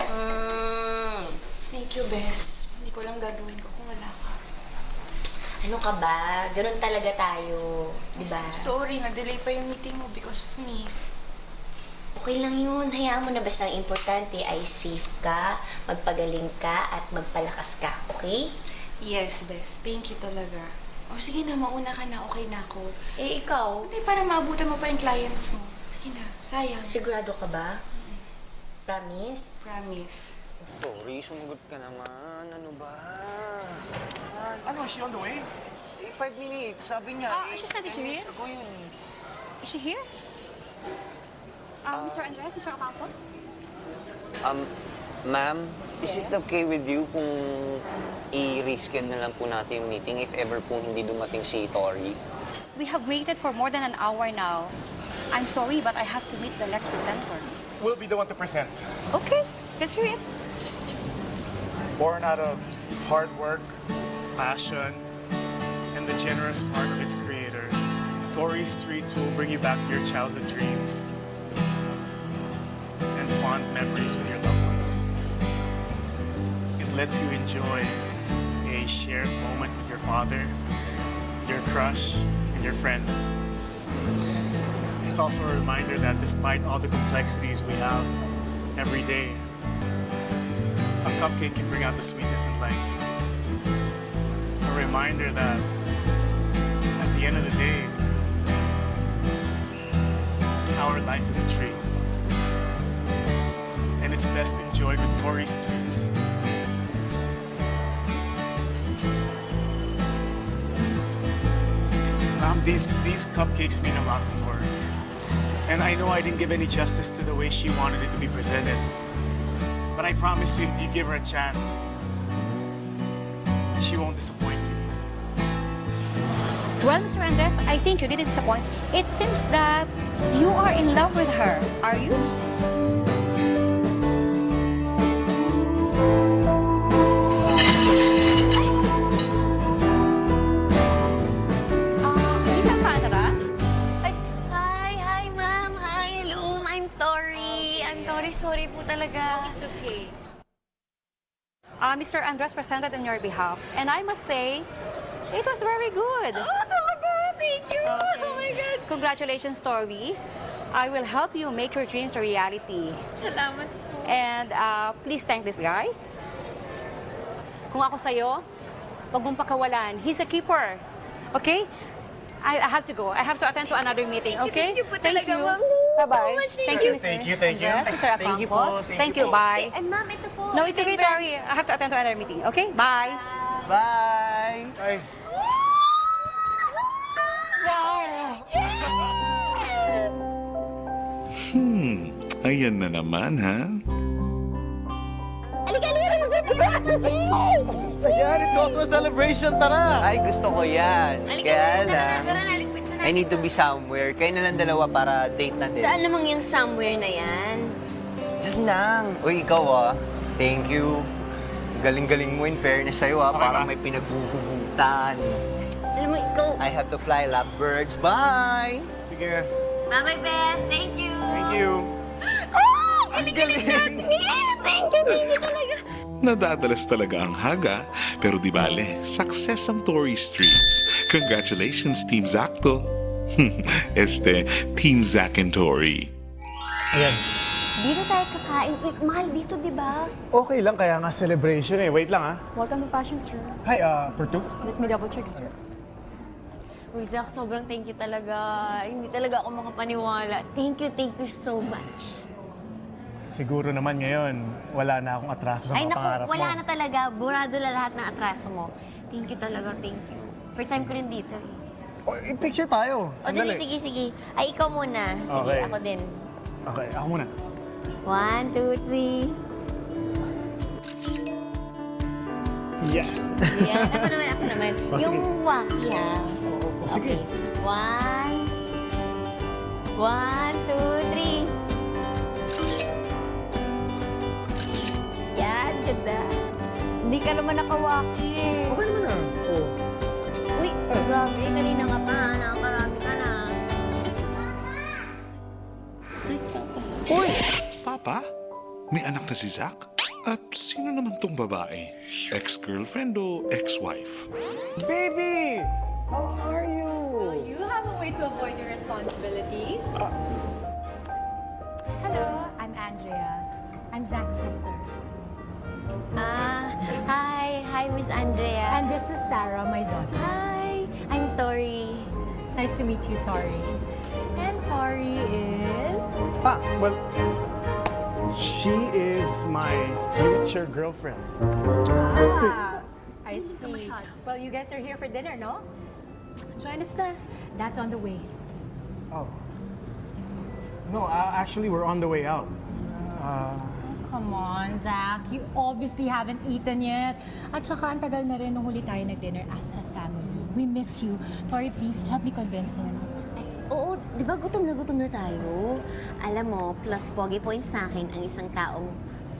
Mm. Thank you, Bes. Hindi ko alam gagawin ko kung wala ka. Ano ka ba? Ganun talaga tayo. Di ba? Sorry, na-delay pa yung meeting mo because of me. Okay lang yun. Hayaan mo na basta ang importante ay safe ka, magpagaling ka, at magpalakas ka. Okay? Yes, Bes. Thank you talaga. O sige na, mauna ka na. Okay na ako. Eh, ikaw? Hindi, para maabutan mo pa yung clients mo. Sige na, sayang. Sigurado ka ba? Promise? Promise. Tori, sumagot ka naman. Ano ba? Ano, is she on the way? Eh, five minutes. Sabi niya, Ah, eh, she said it's 10 minutes here? ago yun. Is she here? Um, Mr. Andres, Mr. Ocampo? Um, ma'am, Is it okay with you kung i-reschedule na lang po natin yung meeting if ever po hindi dumating si Tori? We have waited for more than an hour now. I'm sorry, but I have to meet the next presenter. We'll be the one to present. Okay, let's hear it. Born out of hard work, passion, and the generous heart of its creator, Tory Streets will bring you back to your childhood dreams and fond memories with your loved ones. Lets you enjoy a shared moment with your father, your crush, and your friends. It's also a reminder that despite all the complexities we have every day, a cupcake can bring out the sweetness in life. A reminder that at the end of the day, our life is a treat. And it's best enjoyed with Tory Streets. Mom, these, these cupcakes mean a lot to her. And I know I didn't give any justice to the way she wanted it to be presented. But I promise you, if you give her a chance, she won't disappoint you. Well, Mr. Andres, I think you didn't disappoint. It seems that you are in love with her. Are you? Talaga. It's okay. Uh, Mr. Andres presented on your behalf, and I must say, it was very good. Oh, talaga? Thank you. Oh my God. Congratulations, Tori. I will help you make your dreams a reality. Salamat po. And uh, please thank this guy. Kung ako sa'yo, huwag mong pakawalan. He's a keeper. Okay? I, I have to go. I have to attend to another meeting, okay? Thank you po talaga, ma'am. Bye-bye. Thank you, Mr. Thank you, thank you. Andres. Thank you po, thank you you, po. bye. Ay, ma'am, ito po. No, it's okay, Tori. I have to attend to another meeting, okay? Bye. Bye! Ay. Hmm, ayan na naman ha. Ayan, it goes a celebration, tara! Ay, gusto ko yan. Halika Kaya lang, I need to be somewhere. Kayo na lang dalawa para date natin. Saan namang yung somewhere na yan? Diyan lang. Uy, ikaw ah. Thank you. Galing-galing mo in fairness sa'yo ah. Okay Parang may pinaghuhugutan. Alam mo, ikaw. I have to fly lovebirds. Bye! Sige, Bye-bye, Beth. Thank you. thank you. Oh! Ang galing! Thank you, thank you talaga. Nadadalas talaga ang haga, pero di bale, success ang Tory Streets. Congratulations, Team Zacto. este, Team Zack and Tory. Ayan. Dito tayo kakain. Uy, mahal dito, di ba? Okay lang, kaya nga celebration eh. Wait lang ah. Welcome to Passion, sir. Hi, uh, for two? Let me double check, sir. Uy, Zach, sobrang thank you talaga. Hindi talaga ako makapaniwala. Thank you, thank you so much. Siguro naman ngayon, wala na akong atraso sa Ay, mga naku, pangarap mo. wala na talaga. Burado na lahat ng atraso mo. Thank you talaga, thank you. First time ko rin dito. eh. Oh, i-picture tayo. O, dali, sige, sige. Ay, ikaw muna. Sige, Okay. ako din. Okay, ako muna. One, two, three. Yeah. Yan. Ako naman, ako naman. (laughs) Sige. Yung wacky, ha? Oo. Oh, sige. Okay. One. One, two, three. Yan, ganda. Hindi ka naman nakawaki eh. Okay naman ah. Oh. Uy, grabe. Kanina nga pa? Nakakarami ka na. Uy! Papa, may anak na si Zack? At sino naman tong babae? Ex-girlfriend o ex-wife? Baby! How are you? You have a way to avoid your responsibilities. Hello, I'm Andrea. I'm Zach's sister. Ah, hi. Hi, Miss Andrea. And this is Sarah, my daughter. Hi. I'm Tori. Nice to meet you, Tori. And Tori is... Ah, well, she is my future girlfriend. Ah, I see. Well, you guys are here for dinner, no? Join us na. That's on the way. Oh. No, uh, actually, we're on the way out. Uh, come on, Zach. You obviously haven't eaten yet. At saka, ang tagal na rin nung huli tayo nag-dinner as a family. We miss you. Tori, please, help me convince him. Oo, di ba gutom na gutom na tayo? Alam mo, plus pogi points sa akin ang isang taong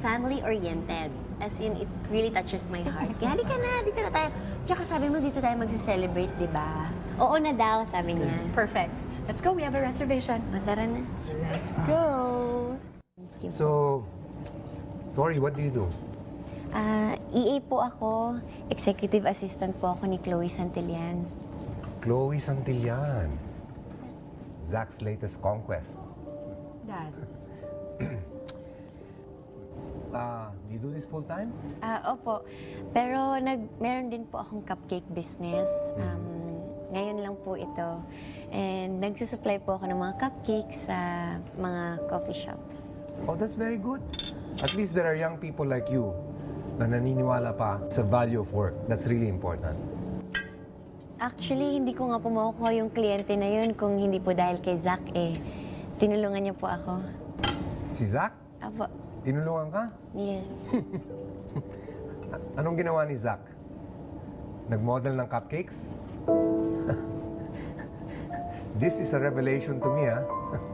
family-oriented. As in, it really touches my heart. Kaya halika na, dito na tayo. Tsaka sabi mo, dito tayo magse-celebrate, di ba? Oo na daw, sabi niya. Perfect. Let's go. We have a reservation. O, tara na. Let's go. Thank you. So, Tori, what do you do? Ah, EA po ako. Executive assistant po ako ni Chloe Santillan. Chloe Santillan. Zach's latest conquest. Dad. (clears throat) Ah, do you do this full time? Ah, opo. Pero nag meron din po akong cupcake business. Um, ngayon lang po ito. And nagsusupply po ako ng mga cupcakes sa mga coffee shops. Oh, that's very good. At least there are young people like you na naniniwala pa sa value of work. That's really important. Actually, hindi ko nga po makukuha yung kliyente na yun kung hindi po dahil kay Zach eh. Tinulungan niya po ako. Si Zach, Apo, tinulungan ka? yes. (laughs) Anong ginawa ni Zach? Nag-model ng cupcakes? (laughs) This is a revelation to me, ah.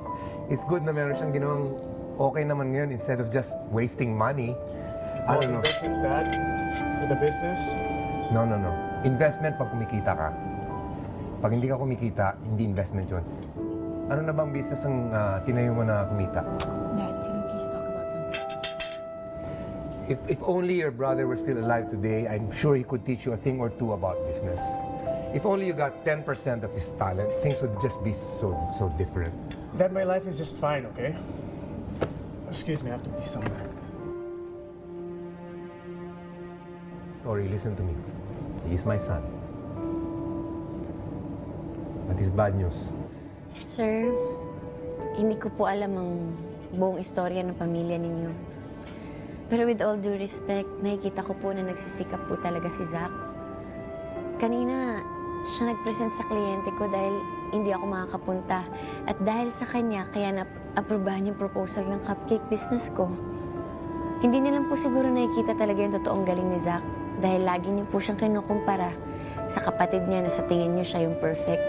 (laughs) It's good na meron siyang ginawang okay naman ngayon instead of just wasting money. I don't know. investments, Dad, for the business. No, no, no. Investment pag kumikita ka. Pag hindi ka kumikita, hindi investment yun. Ano na bang business ang ah, tinayo mo na kumita? Dad, can we please talk about something? If, if only your brother were still alive today, I'm sure he could teach you a thing or two about business. If only you got 10% of his talent, things would just be so, so different. Dad, my life is just fine, okay? Excuse me, I have to be somewhere. Tori, listen to me. He is my son. But it's bad news. Sir, hindi ko po alam ang buong istorya ng pamilya ninyo. Pero with all due respect, nakikita ko po na nagsisikap po talaga si Zach. Kanina, siya nag-present sa kliyente ko dahil hindi ako makakapunta. At dahil sa kanya, kaya na-aprobahan yung proposal ng cupcake business ko. Hindi niya lang po siguro nakikita talaga yung totoong galing ni Zach dahil lagi niyo po siyang kinukumpara sa kapatid niya na sa tingin niyo siya yung perfect.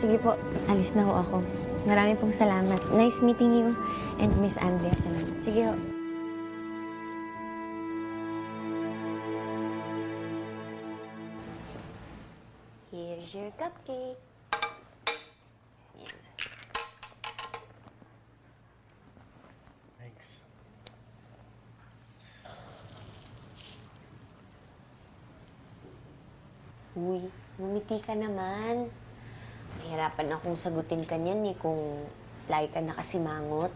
Sige po, alis na ho ako. Marami pong salamat. Nice meeting you and Miss Andrea. Salamat. Sige ho. Cupcake. Yan. Thanks. Uy, ngumiti ka naman. Mahirapan akong sagutin ka niyan eh kung lagi ka nakasimangot.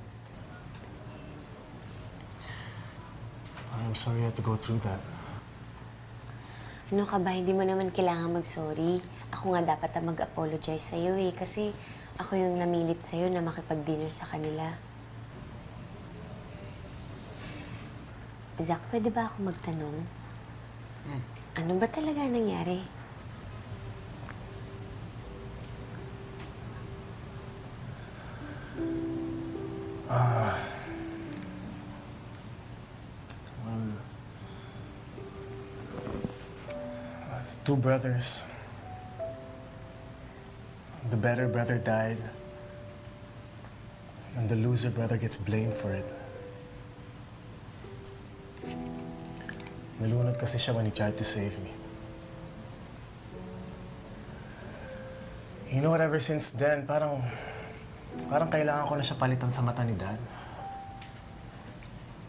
I'm sorry you had to go through that. Ano ka ba, hindi mo naman kailangan mag-sorry. Ako nga dapat ang mag-apologize sa'yo eh, kasi ako yung namilit sa'yo na makipag-dinner sa kanila. Zach, pwede ba ako magtanong? Ano ba talaga nangyari? Uh, well, two brothers. The better brother died, and the loser brother gets blamed for it. Nalunod kasi siya when he tried to save me. You know what, ever since then, parang Parang kailangan ko na siya palitan sa mata ni Dad.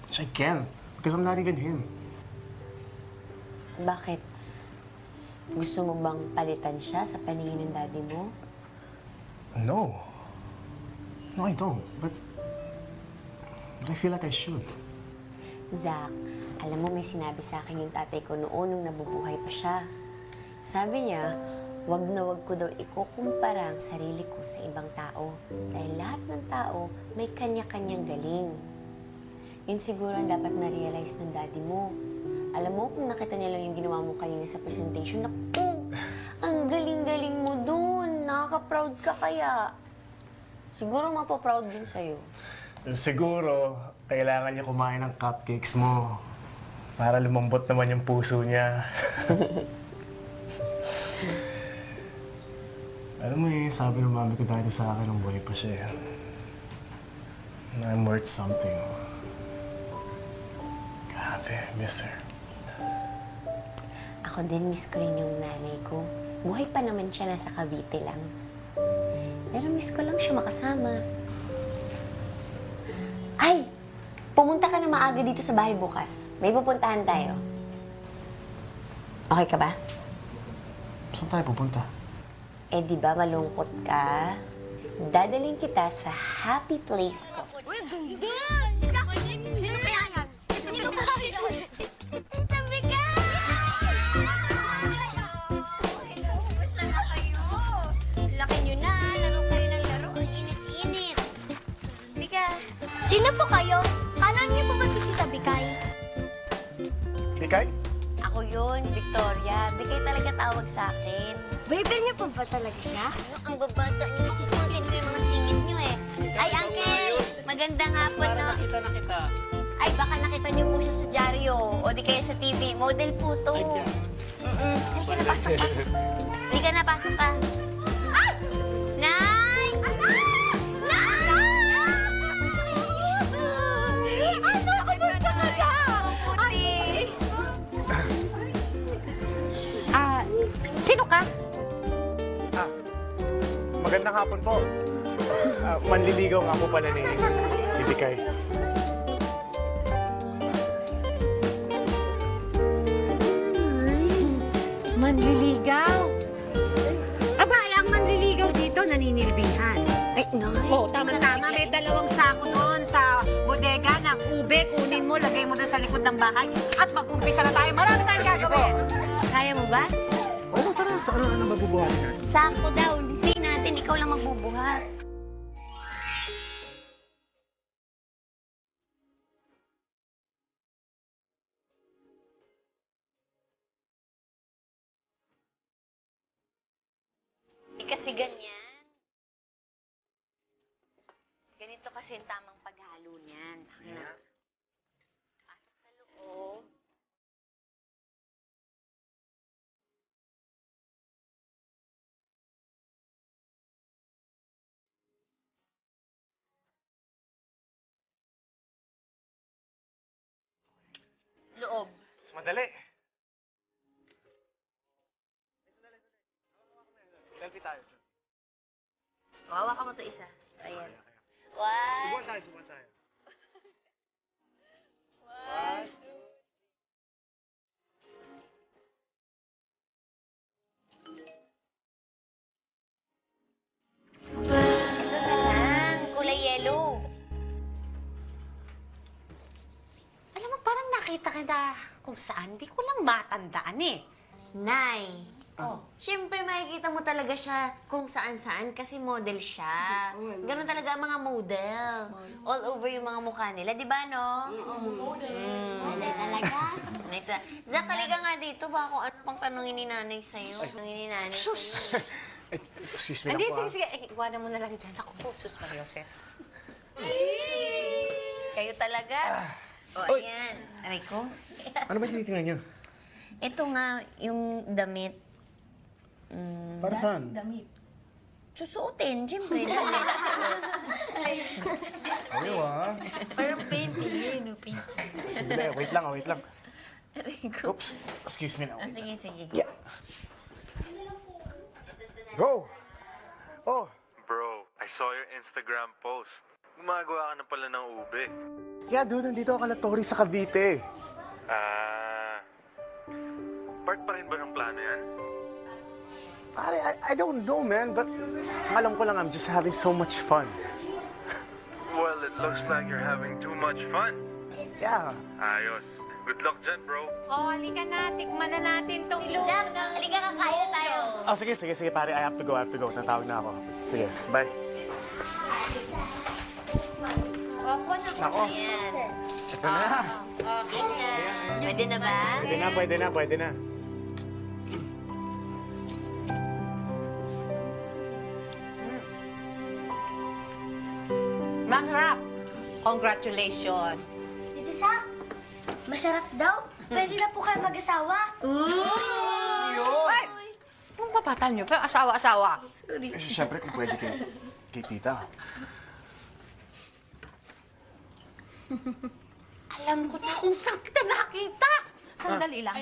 Which I can't, because I'm not even him. Bakit? Gusto mo bang palitan siya sa paningin ng daddy mo? No. No, I don't. But, but I feel like I should. Zach, alam mo may sinabi sa akin yung tatay ko noon nung nabubuhay pa siya. Sabi niya, wag na wag ko daw ikukumpara ang sarili ko sa ibang tao. Dahil lahat ng tao may kanya-kanyang galing. Yun siguro ang dapat ma-realize ng daddy mo. Alam mo, kung nakita niya lang yung ginawa mo kanina sa presentation, naku! Nakaka-proud ka kaya. Siguro mapaproud din sa'yo. Siguro, kailangan niya kumain ng cupcakes mo. Para lumambot naman yung puso niya. (laughs) Alam mo eh, sabi ng mami ko dati sa akin nung buhay pa siya. eh, I'm worth something. Grabe, miss her. Ako din miss ko rin yung nanay ko. Buhay pa naman siya, nasa Cavite lang. Pero miss ko lang siya makasama. Ay! Pumunta ka na maaga dito sa bahay bukas. May pupuntahan tayo. Okay ka ba? Saan tayo pupunta? Eh, di ba malungkot ka? Dadalhin kita sa happy place ko. Uy, ganda! Sino kaya yan? Sino ba yun? Po kayo? Kala niyo po ba si Tita Bikay? Bikay? Ako yun, Victoria. Bigay talaga tawag sa akin. Baby niyo po ba talaga siya? Ang babata niyo. Susunod ko yung mga singit niyo eh. Ay, Uncle! Magandang hapon na. nakita na kita. Ay, baka nakita niyo po siya sa dyaryo o di kaya sa TV. Model po to. Mm-mm. Halika na, pasok ka. Halika na, pasok ka. Magandang hapon po. Ah, manliligaw nga po pala ni, ni Bikay. Manliligaw. Aba, ay ang manliligaw dito naninilbihan. Ay, Nay. Oo, tama-tama. May dalawang sako doon sa bodega ng ube. Kunin mo, lagay mo doon sa likod ng bahay. At mag-umpisa na tayo. Marami tayong gagawin. Kaya mo ba? Oo, tara. Sa ano, ano mabubuhatin natin? Sakto daw. Natin. Ikaw lang magbubuhat. Madali. Selfie tayo. Wawa ka mo to isa. Ayan. One. Subuan tayo, subuan tayo. One. Nakita kita kung saan. Di ko lang matandaan eh. Nay. Oh, Siyempre makikita mo talaga siya kung saan-saan kasi model siya. Ganun talaga ang mga model. All over yung mga mukha nila, di ba, no? Model. Model talaga. (laughs) Ito. Zach, halika nga dito. Baka kung ano pang tanongin ni nanay sa'yo. Tanongin ni nanay sa'yo. (laughs) Ay, excuse me lang Hindi, po, sige, ah. sige. Eh, Iwanan mo na lang dyan. Ako po, sus Mariosep. Kayo talaga. O, ayan. Aray ko. (laughs) Ano ba tinitingnan niyo? Ito nga, yung damit. Mm, Para saan? Damit. Susuotin, siyempre. (laughs) damit. Ayaw ah. Parang painting yun, no? Painting. Sige, wait lang, wait lang. Aray ko. Oops, excuse me now. Ah, sige, sige. Yeah. Go! Oh, Bro, I saw your Instagram post. Gumagawa ka na pala ng ube. yeah dude, nandito ako kala Tori sa Cavite. Ah... part pa rin ba ng plano yan? Pare, I, I don't know, man, but alam ko lang, I'm just having so much fun. Well, it looks like you're having too much fun. Yeah. Ayos. Good luck dyan, bro. Oh, halika na. Tikman na natin tong Jack, halika kakain na tayo. Ah, sige, sige, sige, pare, I have to go, I have to go. Natawag na ako. Sige, bye. Opo na Nako. Ayan. Ito na. Okay na. Pwede na ba? Pwede na, pwede na, pwede na. Masarap. Congratulations. Dito sa, masarap daw. Pwede na po kayo mag-asawa. Ay! Kung papatan niyo pa, asawa-asawa. Eh, Siyempre kung pwede kay, kay tita. (laughs) Alam ko na kung saan kita nakita. Sandali lang.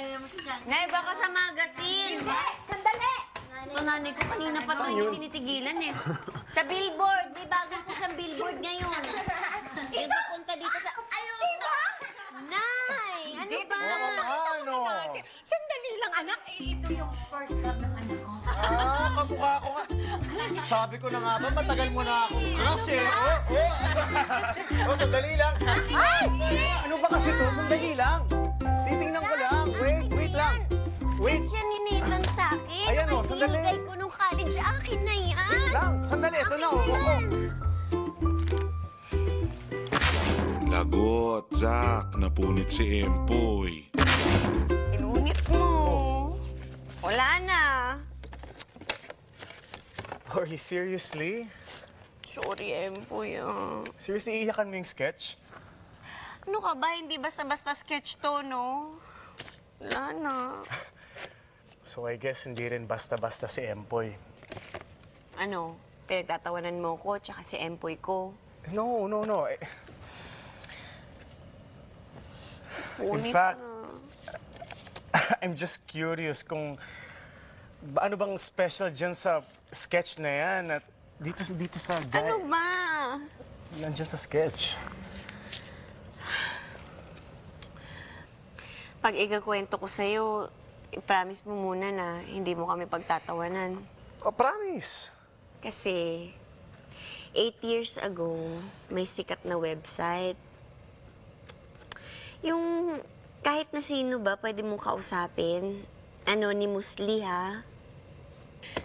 Nay, baka sa magazine. Hindi, sandali. Ito nanay ko kanina pa ito hindi tinitigilan eh. (laughs) Sa billboard, may bago po siyang billboard ngayon. (laughs) Yung papunta dito sa... Ayaw! Nay! Ano ba? Ano? Sandali lang, anak. Eh, ito yung first love ko. Ah, kamukha ko nga. Sabi ko na nga ba, matagal mo na akong crush eh. Oh, oh. oh, sandali lang. Ay! Ano ba kasi to? Sandali lang. Titingnan ko lang. Wait, wait lang. Wait. Siya ni Nathan sa akin. Ayan, oh, sandali. Ibigay ko nung college. Akin na yan. Wait lang. Sandali, ito na. Oh, oh. Lagot, Zack. Napunit si Empoy. Inunit mo. Wala na. (laughs) Tori, seriously? Sorry, ah. Seriously, iiyakan mo yung sketch? Ano ka ba? Hindi basta-basta sketch to, no? Wala na. (laughs) So I guess hindi rin basta-basta si Empoy. Ano? Pinagtatawanan mo ko, tsaka si Empoy ko. No, no, no. Eh, Unit fact, na. (laughs) I'm just curious kung ano bang special dyan sa sketch na yan at dito dito sa guy. Ano ba? Nandyan sa sketch. Pag ikakwento ko sa'yo, i-promise mo muna na hindi mo kami pagtatawanan. Oh, promise. Kasi, eight years ago, may sikat na website. Yung kahit na sino ba pwede mong kausapin, anonymously ha.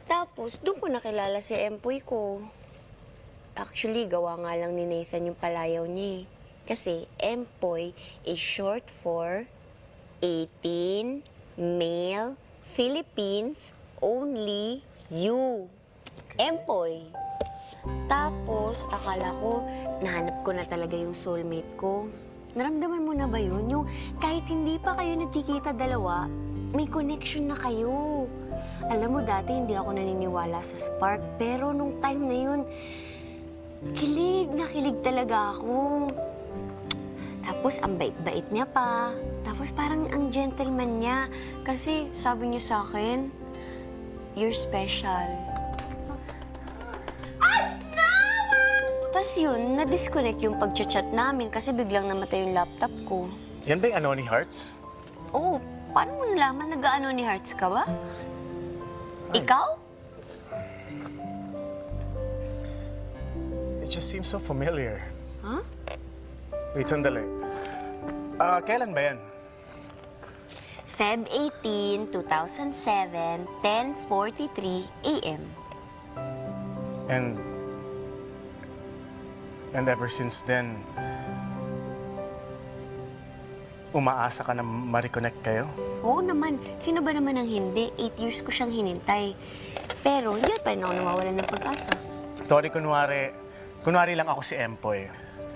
Tapos, doon ko nakilala si Empoy ko. Actually, gawa nga lang ni Nathan yung palayaw niya eh. Kasi Empoy is short for 18 male Philippines only you. Empoy. Tapos, akala ko, nahanap ko na talaga yung soulmate ko. Naramdaman mo na ba yun? Yung kahit hindi pa kayo nagkikita dalawa, may connection na kayo. Alam mo, dati hindi ako naniniwala sa spark. Pero nung time na yun, kilig na kilig talaga ako. Tapos, ang bait-bait niya pa. Tapos, parang ang gentleman niya. Kasi, sabi niya sa akin, you're special. Tapos yun, na-disconnect yung pag-chat namin kasi biglang namatay yung laptop ko. Yan ba yung Anony Hearts? Oo, paano mo nalaman? Nag-ano ni Hearts ka ba? Ikaw? It just seems so familiar. Huh? Wait, sandali. Ah, kailan ba yan? Feb 18, 2007, 10.43 a.m. And and ever since then, umaasa ka na ma-reconnect kayo? Oo naman. Sino ba naman ang hindi? Eight years ko siyang hinintay. Pero hindi pa rin ako nawawalan ng pag-asa. Tori, kunwari, kunwari lang ako si Empoy.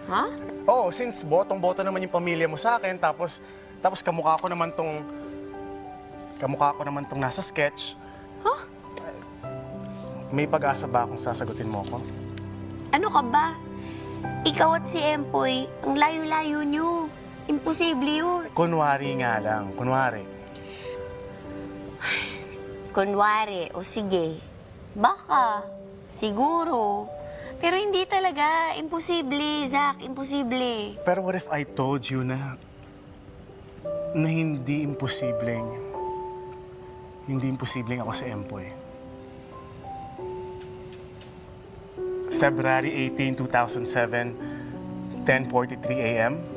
Ha? Oo, since botong-boto naman yung pamilya mo sa akin, tapos, tapos kamukha ko naman tong, kamukha ko naman tong nasa sketch. Huh? May pag-asa ba akong sasagutin mo ko? Ano ka ba? Ikaw at si Empoy, ang layo-layo niyo. Imposible yun. Kunwari nga lang, kunwari. Kunwari, o sige, baka, siguro. Pero hindi talaga. Imposible, Zach. Imposible. Pero what if I told you na, na hindi imposibleng, hindi imposibleng ako si Empoy? February 18, 2007, 10.43 a.m.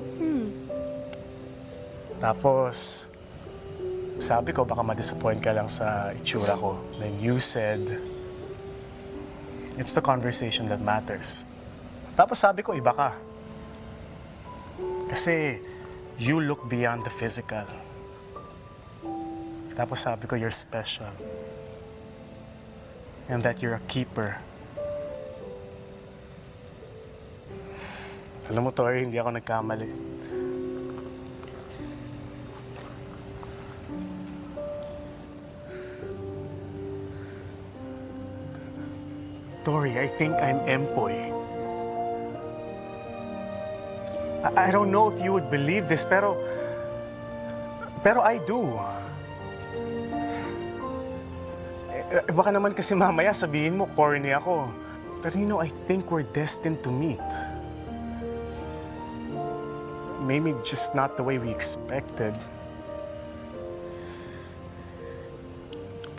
Tapos, sabi ko baka ma-disappoint ka lang sa itsura ko. Then you said, it's the conversation that matters. Tapos sabi ko, iba ka. Kasi, you look beyond the physical. Tapos sabi ko, you're special. And that you're a keeper. Alam mo, Tori, hindi ako nagkamali. Tori, I think I'm Empoy. I, I don't know if you would believe this, pero... Pero I do. Eh, baka naman kasi mamaya sabihin mo, corny ako. Pero you know, I think we're destined to meet. Maybe just not the way we expected.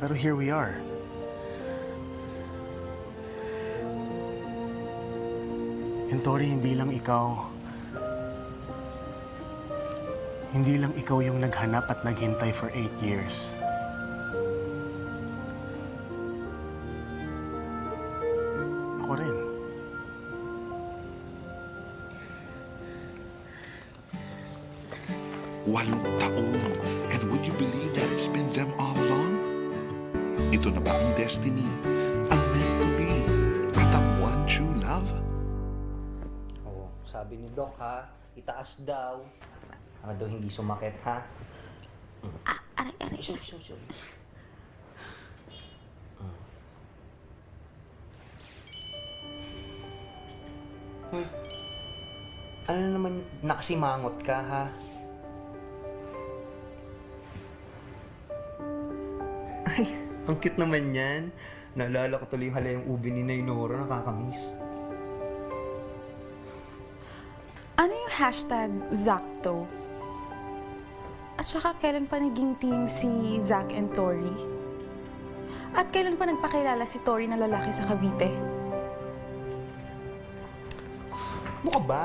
Pero here we are. And Tori, hindi lang ikaw. Hindi lang ikaw yung naghanap at naghintay for eight years. Nakasimangot ka ha? Ay, ang cute naman yan. Naalala ko tuloy yung halayang ubi ni Nainora, nakakamiss. Ano yung hashtag Zacto? At saka kailan pa naging team si Zac and Tori? At kailan pa nagpakilala si Tori na lalaki sa Cavite? Ano ka ba?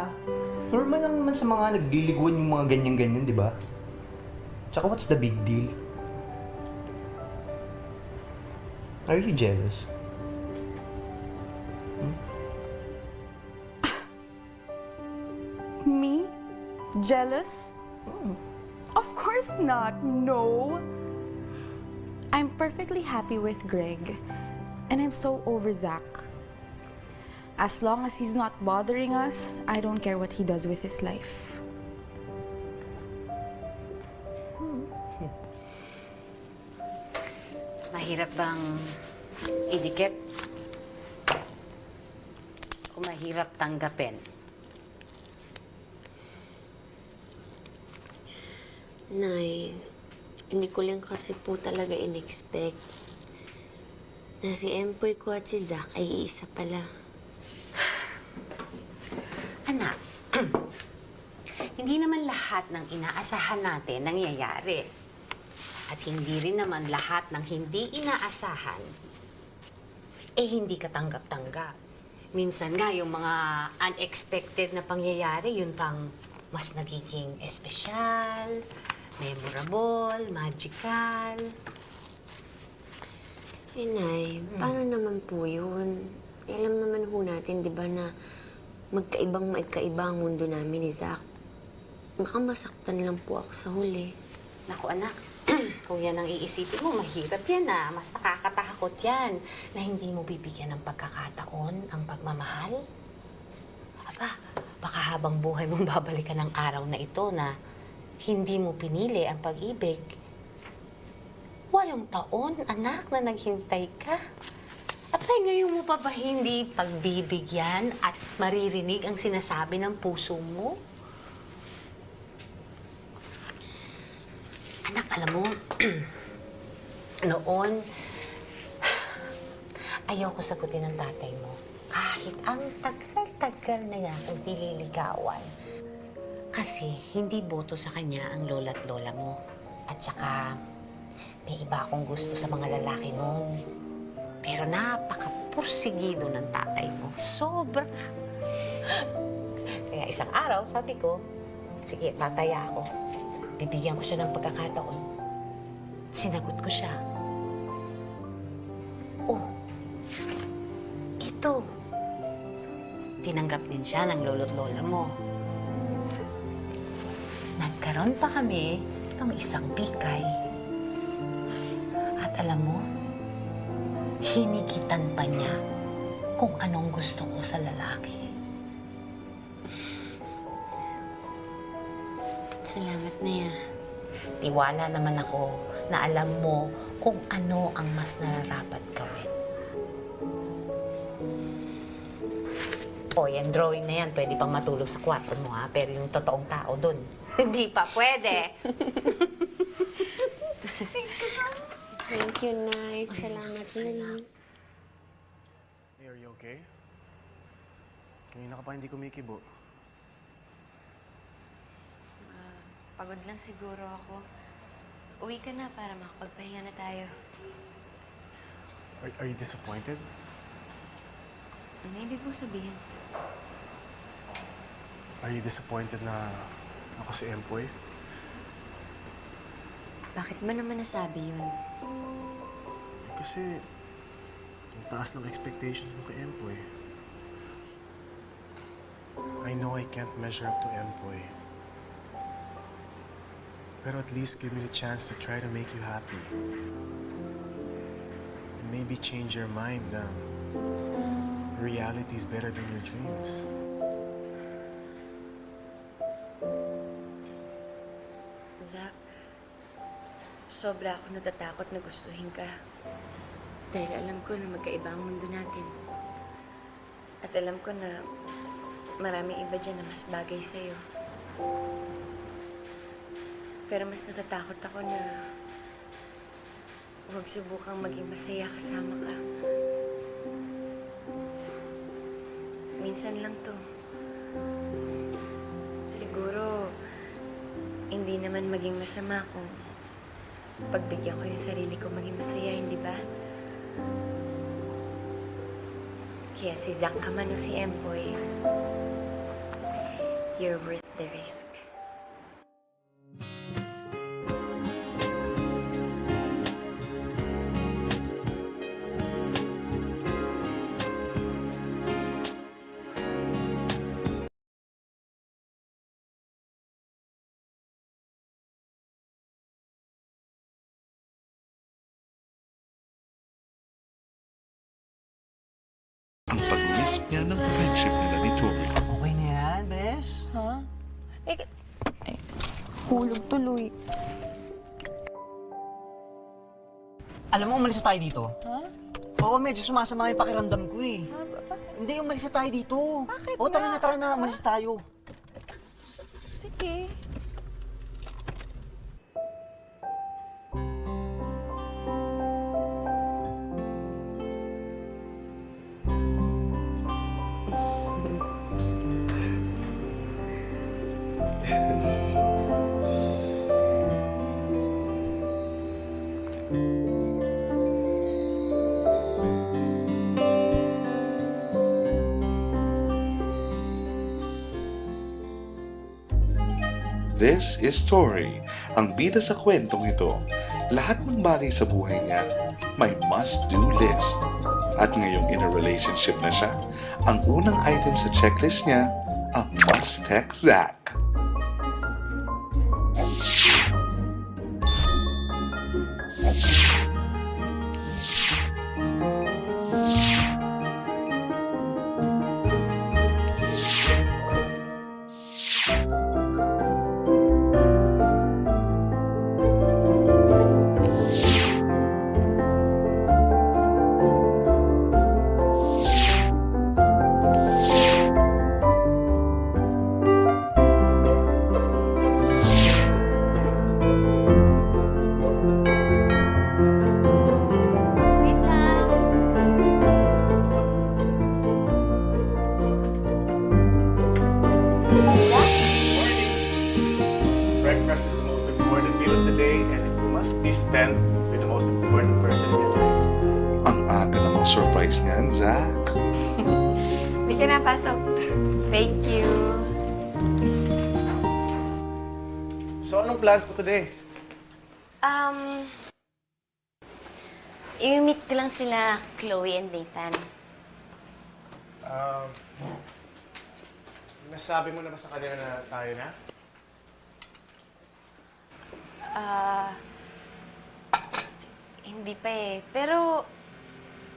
Normal lang naman sa mga nagliliguan yung mga ganyan-ganyan, di ba? Tsaka what's the big deal? Are you jealous? (laughs) Me? Jealous? Of course not. No. I'm perfectly happy with Greg. And I'm so over Zach. As long as he's not bothering us, I don't care what he does with his life. (laughs) Mahirap bang idikit? O mahirap tanggapin? Nay, hindi ko lang kasi po talaga in-expect na si Empoy ko at si Zac ay isa pala. Anak, hindi naman lahat ng inaasahan natin nangyayari. At hindi rin naman lahat ng hindi inaasahan, eh hindi katanggap-tanggap. Minsan nga, yung mga unexpected na pangyayari, yun pang mas nagiging espesyal, memorable, magical. Eh, Nay, paano naman po yun? Alam naman ho natin, di ba, na magkaibang magkaiba ang mundo namin ni Zac. Baka masaktan lang po ako sa huli. Naku anak, (clears throat) kung yan ang iisipin mo, mahirap yan ah. Mas nakakatakot yan na hindi mo bibigyan ng pagkakataon ang pagmamahal. Aba, baka habang buhay mong (laughs) babalikan ang araw na ito na hindi mo pinili ang pag-ibig. Walong taon, anak, na naghintay ka. Abay, ngayon mo pa ba hindi pagbibigyan at maririnig ang sinasabi ng puso mo? Anak, alam mo, (clears throat) noon, (sighs) ayaw ko sagutin ng tatay mo. Kahit ang tagal-tagal na niya akong nililigawan. Kasi hindi boto sa kanya ang lola't lola mo. At saka, may iba akong gusto sa mga lalaki noon. Pero napaka-pursigido ng tatay mo. Sobra. (gasps) Kaya isang araw, sabi ko, sige, tataya ako. Bibigyan ko siya ng pagkakataon. Sinagot ko siya. Oh, ito. Tinanggap din siya ng lolo't lola mo. Nagkaroon pa kami ng isang bigay. At alam mo, hinigitan pa niya kung anong gusto ko sa lalaki. Salamat na yan. Tiwala naman ako na alam mo kung ano ang mas nararapat gawin. O, yan drawing na yan, pwede pang matulog sa kwarto mo ha, pero yung totoong tao dun, (laughs) hindi pa pwede. Thank you, Nay. Salamat na. Hey, are you okay? Kanina ka pa hindi kumikibo. Ah, pagod lang siguro ako. Uwi ka na para makapagpahinga na tayo. Are, are you disappointed? Ano ibig mo sabihin? Are you disappointed na ako si Empoy? Bakit mo naman nasabi yun? Kasi, ang taas ng expectations mo kay Empoy. I know I can't measure up to Empoy. Pero at least give me the chance to try to make you happy. And maybe change your mind na reality is better than your dreams. Zach, sobra ako natatakot na gustuhin ka. Dahil alam ko na magkaiba ang mundo natin. At alam ko na maraming iba dyan na mas bagay sa'yo. Pero mas natatakot ako na huwag subukang maging masaya kasama ka. Minsan lang to. Siguro, hindi naman maging masama kung pagbigyan ko yung sarili ko maging masaya, hindi ba? Kaya si Zack ka man o si Empoy, you're worth the risk. Na tayo dito. Ha? Oo, medyo sumasama yung pakiramdam ko eh. Ha? Ba- bakit? Hindi, umalis na tayo dito. Bakit Oo, tara nga? na, tara na, umalis na tayo. Sige. Is Tori, ang bida sa kwentong ito. Lahat ng bagay sa buhay niya may must-do list. At ngayong in a relationship na siya, ang unang item sa checklist niya, ang must-text Zach. Sila, Chloe and Nathan. Um, nasabi mo na ba sa kanila na tayo na? Ah, hindi pa eh. Pero,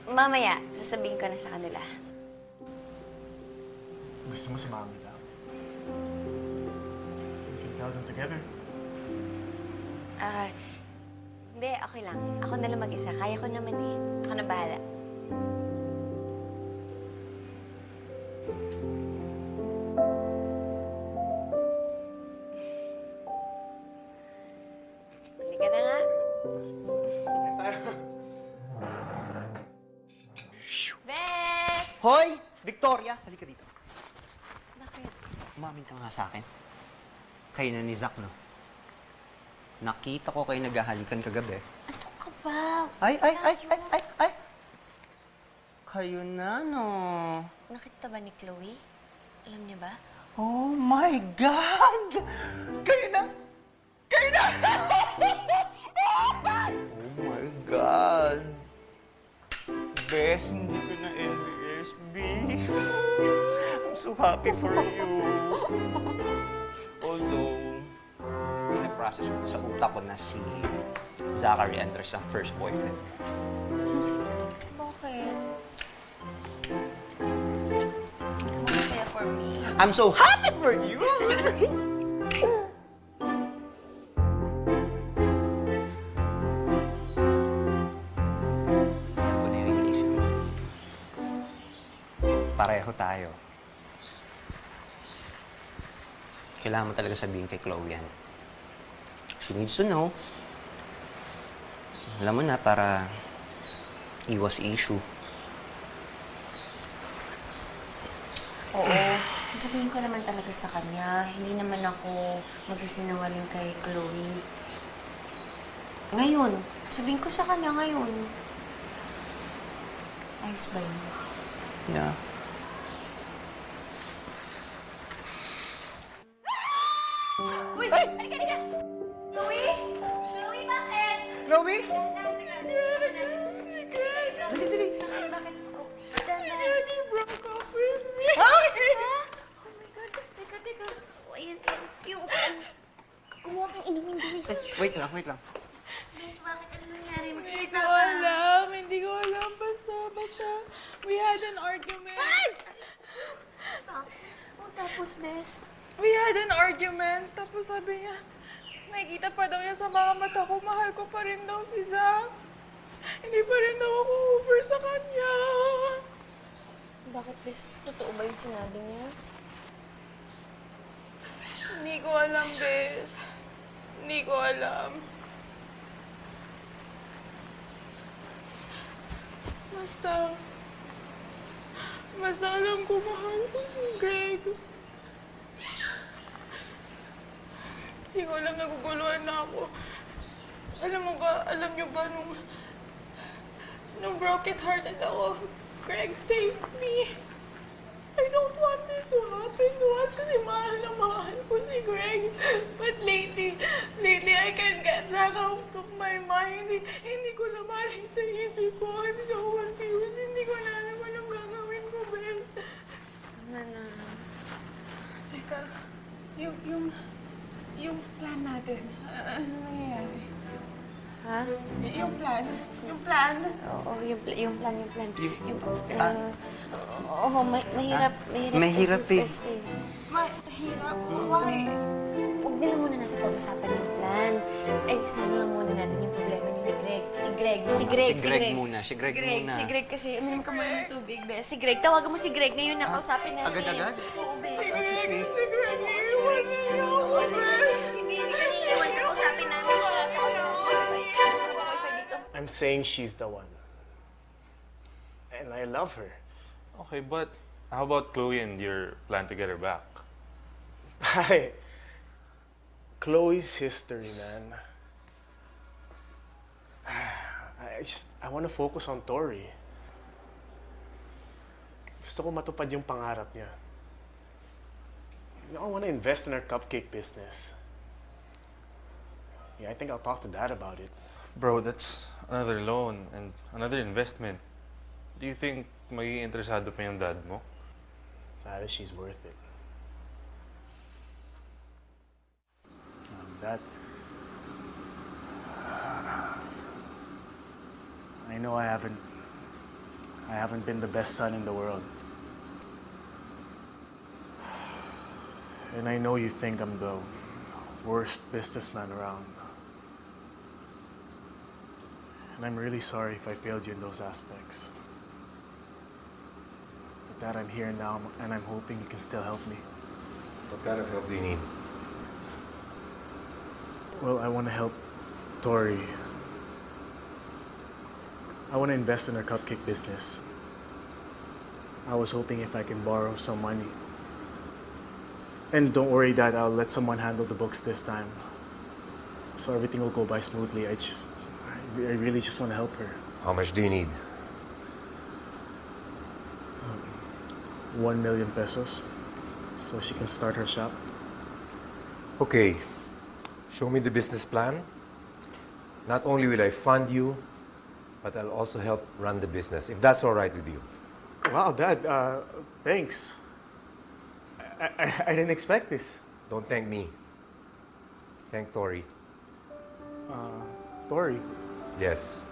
mamaya, sasabihin ko na sa kanila. Gusto mo sumama kita? You can tell tell them together? Ah, hindi, okay lang. Ako na lang mag-isa. Kaya ko naman eh. Ako na bahala. Halika na nga. Beth! Hoy! Victoria! Halika dito. Bakit? Umamin ka nga sa akin. Kayo na ni Zach, no? Nakita ko kayo naghahalikan kagabi. Ano ka ba? Ay, ay, ay, ay, ay, ay! Kayo na, no? Nakita ba ni Chloe? Alam niya ba? Oh my God! Kayo na! Kayo na! (laughs) oh my God! Bes, hindi ko na envious, B. I'm so happy for you. Although, process ko sa utak ko na si Zachary enters ang first boyfriend. Bakit? Masaya for me. I'm so happy for you! Alam ko na yung iniisip mo. Pareho tayo. Kailangan mo talaga sabihin kay Chloe yan. She needs to know. Alam mo na, para iwas issue. Oo. Sasabihin ko naman talaga sa kanya. Hindi naman ako magsisinungaling kay Chloe. Ngayon. Sabihin ko sa kanya ngayon. Ayos ba yun? Yeah. Yung plan. Oo, yung, pl- yung plan, yung plan. Yung- Yung, ah. uh, oo, ma- mahirap, mahirap. Mahirap eh. kasi. Mahirap. Why? Huwag na lang muna natin pag-usapan yung plan. Ayusin na lang muna natin yung problema niyo ni Greg. Si Greg, si Greg, Si Greg muna, si Greg muna. Si Greg kasi, uminom ka muna ng tubig, be. Si Greg, tawagan mo si Greg ngayon na kausapin natin. agad-agad? Oo, be. Si Greg, si Greg, iiwan niya ako, Bes. I'm saying she's the one. And I love her. Okay, but how about Chloe and your plan to get her back? Pare, Chloe's history, man. I just, I want to focus on Tori. Gusto ko matupad yung pangarap niya. You know, I want to invest in her cupcake business. Yeah, I think I'll talk to Dad about it. Bro, that's another loan and another investment. Do you think magiging interesado pa yung dad mo? Pare, she's worth it. Um, that. (sighs) I know I haven't. I haven't been the best son in the world. (sighs) And I know you think I'm the worst businessman around. And I'm really sorry if I failed you in those aspects. But that I'm here now, and I'm hoping you can still help me. What kind of help do you need? Well, I want to help Tori. I want to invest in her cupcake business. I was hoping if I can borrow some money. And don't worry, Dad, I'll let someone handle the books this time. So everything will go by smoothly. I just, I, really just want to help her. How much do you need? One million pesos. So she can start her shop. Okay, show me the business plan. Not only will I fund you, but I'll also help run the business, if that's all right with you. Wow, Dad, uh, thanks. I, I, I didn't expect this. Don't thank me. Thank Tori. Uh, Tori. Yes.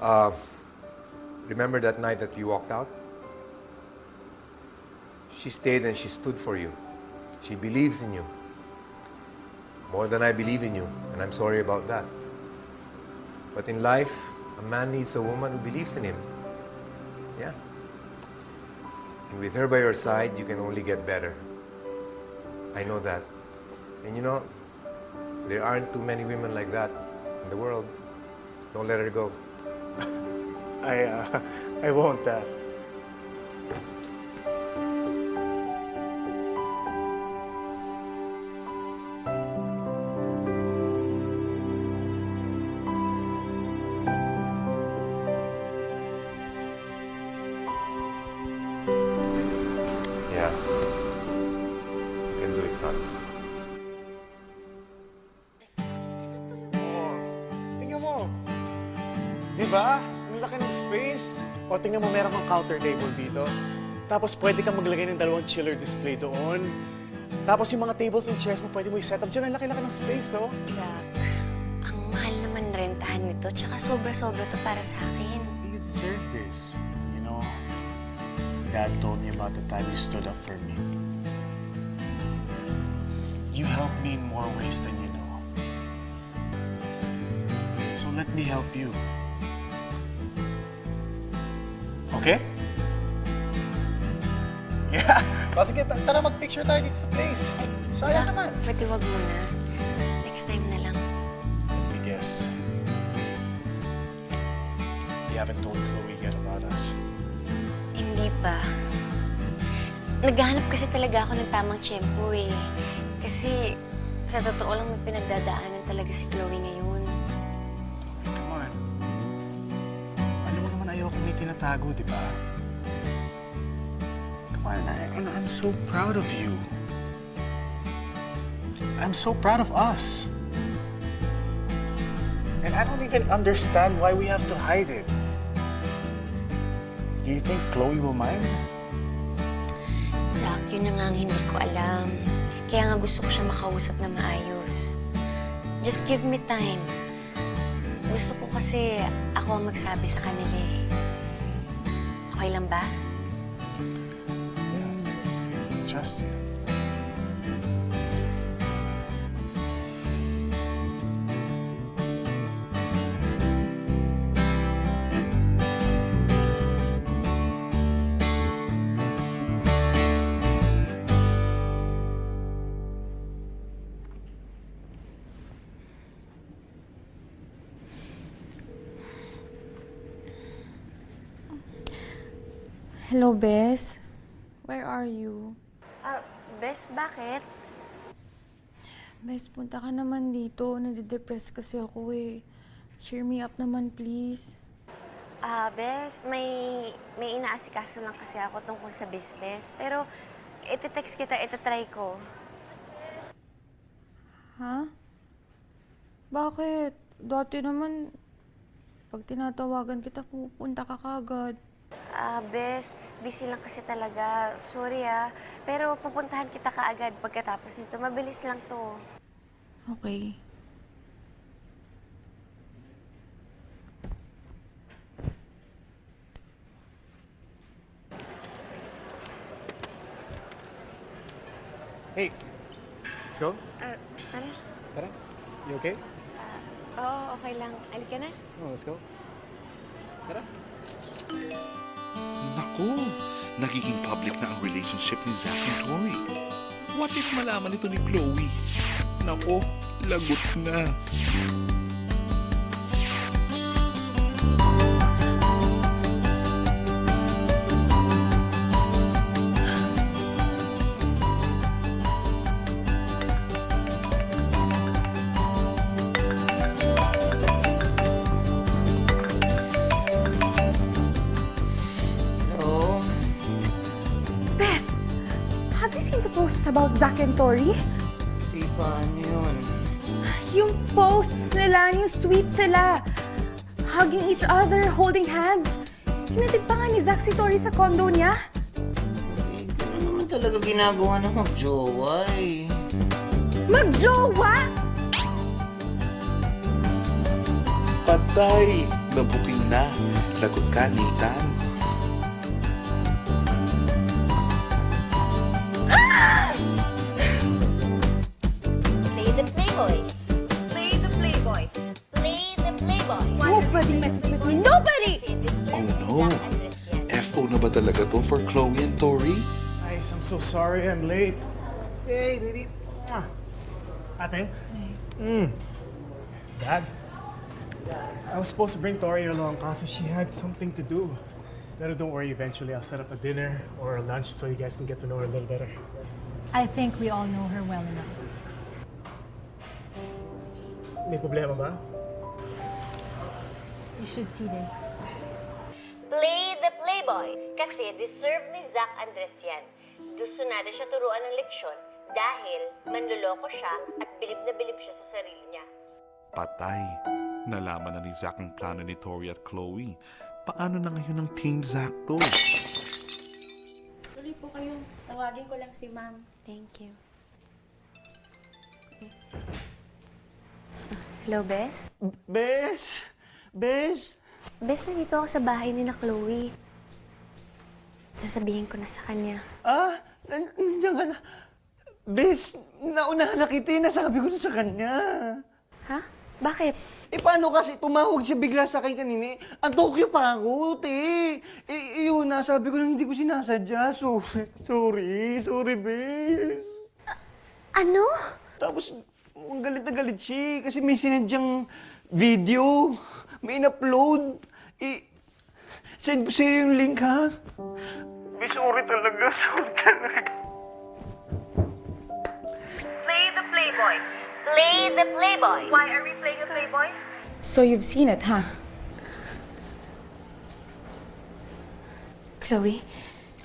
Uh, remember that night that you walked out? She stayed and she stood for you. She believes in you. More than I believe in you, and I'm sorry about that. But in life, a man needs a woman who believes in him. Yeah. And with her by your side, you can only get better. I know that. And you know, there aren't too many women like that in the world. Don't let her go. (laughs) I, uh, (laughs) I won't, Dad. Counter table dito. Tapos, pwede kang maglagay ng dalawang chiller display doon. Tapos, yung mga tables and chairs mo, pwede mo i-set up dyan. Ang laki-laki ng space, oh. Jack, ang mahal naman rentahan nito, tsaka sobra-sobra to para sa akin. You deserve this. You know, Dad told me about the time you stood up for me. You helped me in more ways than you know. So let me help you. Okay? Yeah! O sige, ta- tara mag-picture tayo dito sa place. Sayang naman. Pwede wag muna. Next time na lang. Let me guess. You haven't told Chloe yet about us. Hindi pa. Naghahanap kasi talaga ako ng tamang tiyempo eh. Kasi sa totoo lang may pinagdadaanan talaga si Chloe ngayon. Come on. Ano mo naman ayoko may tinatago, di ba? I- I'm so proud of you. I'm so proud of us. And I don't even understand why we have to hide it. Do you think Chloe will mind? Jack, yun nga ang hindi ko alam. Kaya nga gusto ko siya makausap na maayos. Just give me time. Gusto ko kasi ako ang magsabi sa kanila eh. Okay lang ba? Trust you. Hello, Bes. Where are you? Bakit? Bes, punta ka naman dito. Nadidepress kasi ako eh. Cheer me up naman, please. Ah, Bes, may, may inaasikaso lang kasi ako tungkol sa business. Pero, iti-text kita, iti-try ko. Ha? Bakit? Dati naman, pag tinatawagan kita, pupunta ka kagad. Ah, Bes, busy lang kasi talaga. Sorry ah. Pero pupuntahan kita kaagad pagkatapos nito. Mabilis lang to. Okay. Hey, Let's go. Ah, tara. Tara. You okay? Oo, okay lang. Halika na. Oh, let's go. Tara. Naku, nagiging public na ang relationship ni Zack and Tori. What if malaman ito ni Chloe? Naku, lagot na. Each other, holding hands. Hinatid pa nga ni Zack si Tori sa condo niya. Ano naman talaga ginagawa ng mag-jowa eh? Magjowa! Patay! Nabuking na. Lagot ka, Nathan. So sorry I'm late. Hey, baby. Ah. Ate? Mm. Dad? I was supposed to bring Tori along kasi she had something to do. Pero don't worry, eventually I'll set up a dinner or a lunch so you guys can get to know her a little better. I think we all know her well enough. May problema ba? You should see this. Play the playboy. Kasi deserve ni Zac Andres yan. Gusto natin siya turuan ng leksyon dahil manloloko siya at bilib na bilib siya sa sarili niya. Patay. Nalaman na ni Zack ang plano ni Tori at Chloe. Paano na ngayon ang Team Zack to? Tuloy po kayo. Tawagin ko lang si ma'am. Thank you. Hello, Bes? Bes! Bes! Bes, nandito ako sa bahay ni na Chloe. Sasabihin ko na sa kanya. Ah, nan- nandiyan ka na. Bes, naunahan na kita eh. Nasabi ko na sa kanya. Ha? Bakit? Eh, paano kasi tumawag siya bigla sa akin kanina? eh? Ang Tokyo pa ako, te. Eh, yun, nasabi ko lang hindi ko sinasadya. Sorry, sorry, sorry, Bes. Ano? Tapos, ang galit na galit siya eh, kasi may sinadyang video. May in-upload. Eh, send ko sa'yo yung link, ha? Bes, (laughs) sorry talaga, sorry talaga. Play the playboy. Play the playboy. Why are we playing the playboy? So you've seen it, huh? Chloe,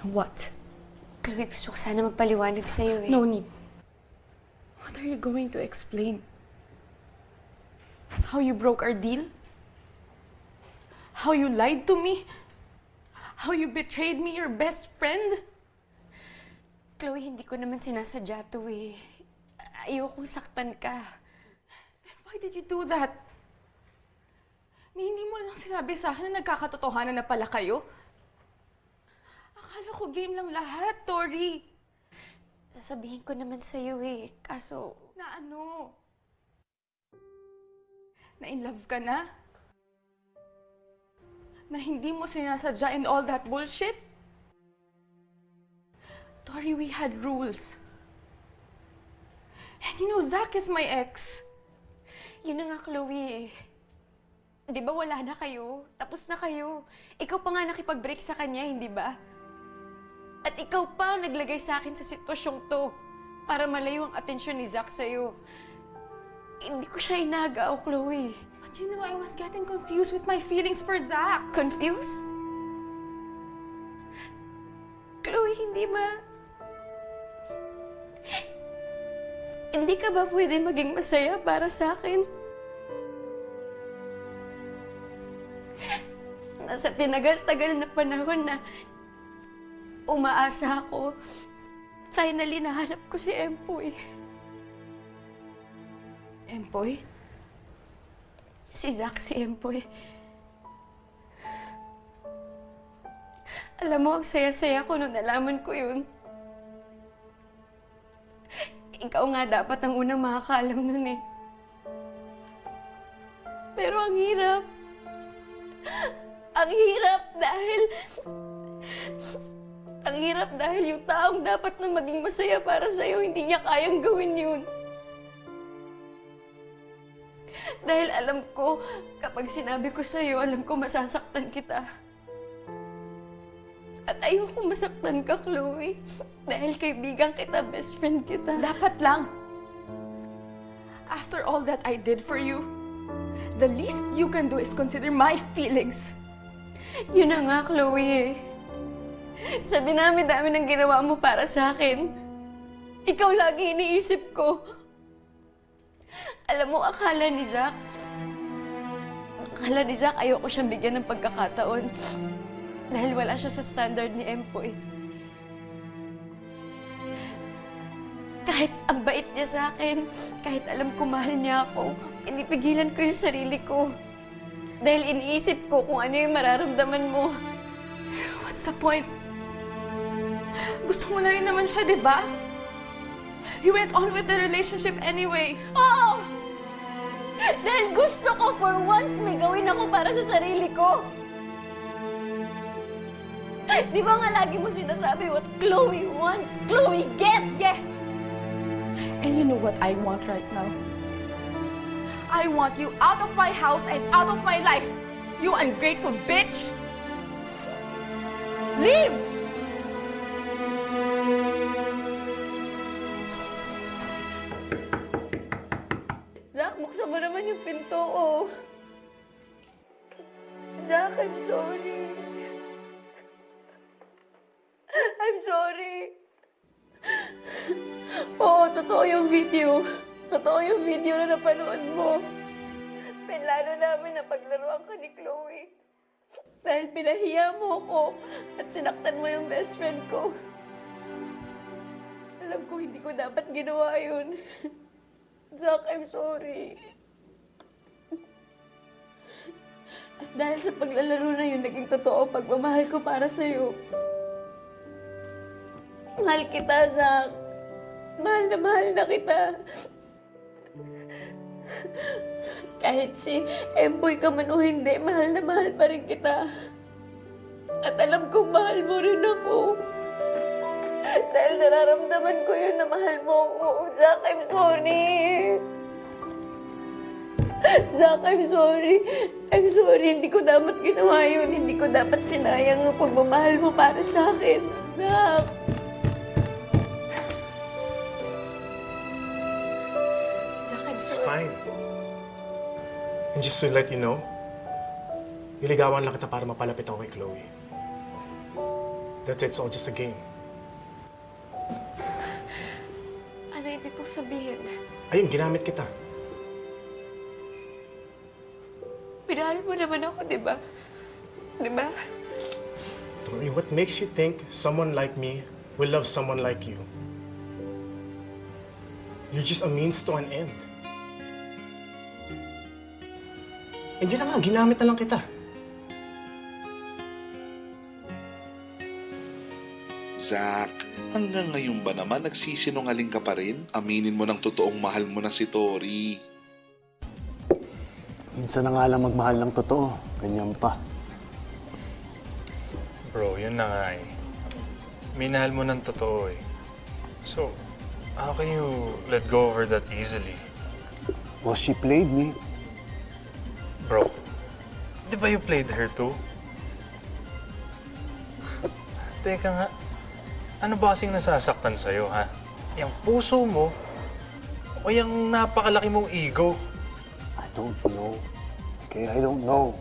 What? Chloe, gusto ko sana magpaliwanag sa'yo eh. No need. What are you going to explain? How you broke our deal? How you lied to me? How you betrayed me, your best friend? Chloe, hindi ko naman sinasadya to eh. Ayokong saktan ka. Why did you do that? Ni hindi mo lang sinabi sa akin na nagkakatotohanan na pala kayo. Akala ko game lang lahat, Tori. Sasabihin ko naman sa'yo eh. Kaso, Na ano? Na in love ka na? Na hindi mo sinasadya and all that bullshit? Tori, we had rules. And you know, Zach is my ex. yun na nga Chloe. Di ba wala na kayo? Tapos na kayo. Ikaw pa nga nakipag-break sa kanya, hindi ba? At ikaw pa ang naglagay sa akin sa sitwasyong to para malayo ang atensyon ni Zack sa'yo. Hindi ko siya inagaw, Chloe. But you know, I was getting confused with my feelings for Zach. Confused? Chloe, hindi ba... Hindi ka ba pwede maging masaya para sa akin? Nasa tinagal-tagal na panahon na umaasa ako. Finally, nahanap ko si Empoy. Empoy? Si Zack, si Empoy. Alam mo, ang saya-saya ko nung nalaman ko yun. Ikaw nga dapat ang unang makakaalam nun eh. Pero ang hirap. Ang hirap dahil... Ang hirap dahil yung taong dapat na maging masaya para sa'yo, hindi niya kayang gawin yun. Dahil alam ko, kapag sinabi ko sa'yo, alam ko masasaktan kita. At ayoko masaktan ka, Chloe. Dahil kaibigan kita, best friend kita. Dapat lang. After all that I did for you, the least you can do is consider my feelings. Yun na nga, Chloe. Sa dinami-dami ng ginawa mo para sa akin, ikaw lagi iniisip ko. Alam mo, akala ni Zack, akala ni Zack ayoko siyang bigyan ng pagkakataon. Dahil wala siya sa standard ni Empoy. Kahit ang bait niya sa akin, kahit alam ko mahal niya ako, inipigilan ko yung sarili ko. Dahil iniisip ko kung ano yung mararamdaman mo. What's the point? Gusto mo na rin naman siya, di ba? You went on with the relationship anyway. Oo! Dahil gusto ko for once may gawin ako para sa sarili ko. Di ba nga lagi mo sinasabi what Chloe wants, Chloe gets? Yes! And you know what I want right now? I want you out of my house and out of my life. You ungrateful bitch! Leave! Buksan mo naman yung pinto, oh. Zack, I'm sorry. I'm sorry. Oo, totoo yung video. Totoo yung video na napanood mo. Pinlano namin na paglaruan ka ni Chloe. Dahil pinahiya mo ako at sinaktan mo yung best friend ko. Alam ko hindi ko dapat ginawa yun. (laughs) Zack, I'm sorry. At dahil sa paglalaro na yun, naging totoo pagmamahal ko para sa'yo. Mahal kita, Zack. Mahal na mahal na kita. Kahit si Emboy ka man o hindi, mahal na mahal pa rin kita. At alam kong mahal mo rin ako. Dahil nararamdaman ko yun na mahal mo ako. Zack, I'm sorry. Zack, I'm sorry. I'm sorry. Hindi ko dapat ginawa yun. Hindi ko dapat sinayang ang pagmamahal mo para sa akin. Zack. Zack, I'm It's sorry. fine. And just to let you know, niligawan lang kita para mapalapit ako kay Chloe. That's it. It's all just a game. Sabihin? Ayun, ginamit kita. Pinahal mo naman ako, di ba? Di ba? Tori, what makes you think someone like me will love someone like you? You're just a means to an end. And yun na nga, ginamit na lang kita. Zack, hanggang ngayon ba naman nagsisinungaling ka pa rin? Aminin mo ng totoong mahal mo na si Tori. Minsan na nga lang magmahal ng totoo. Ganyan pa. Bro, yun na nga eh. Minahal mo ng totoo eh. So, how can you let go of her that easily? Well, she played me. Bro, di ba you played her too? Teka nga, ano ba kasing nasasaktan sa'yo, ha? Yung puso mo o yung napakalaki mong ego? I don't know. Okay, I don't know.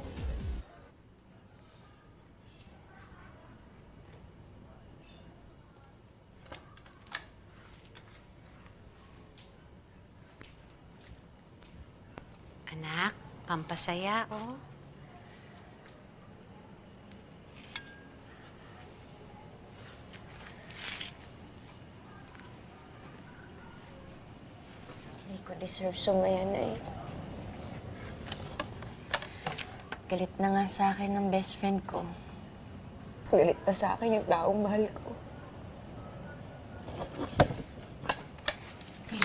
Anak, pampasaya, oh. deserve sumaya na eh. Galit na nga sa akin ng best friend ko. Galit na sa akin yung taong mahal ko. Ay.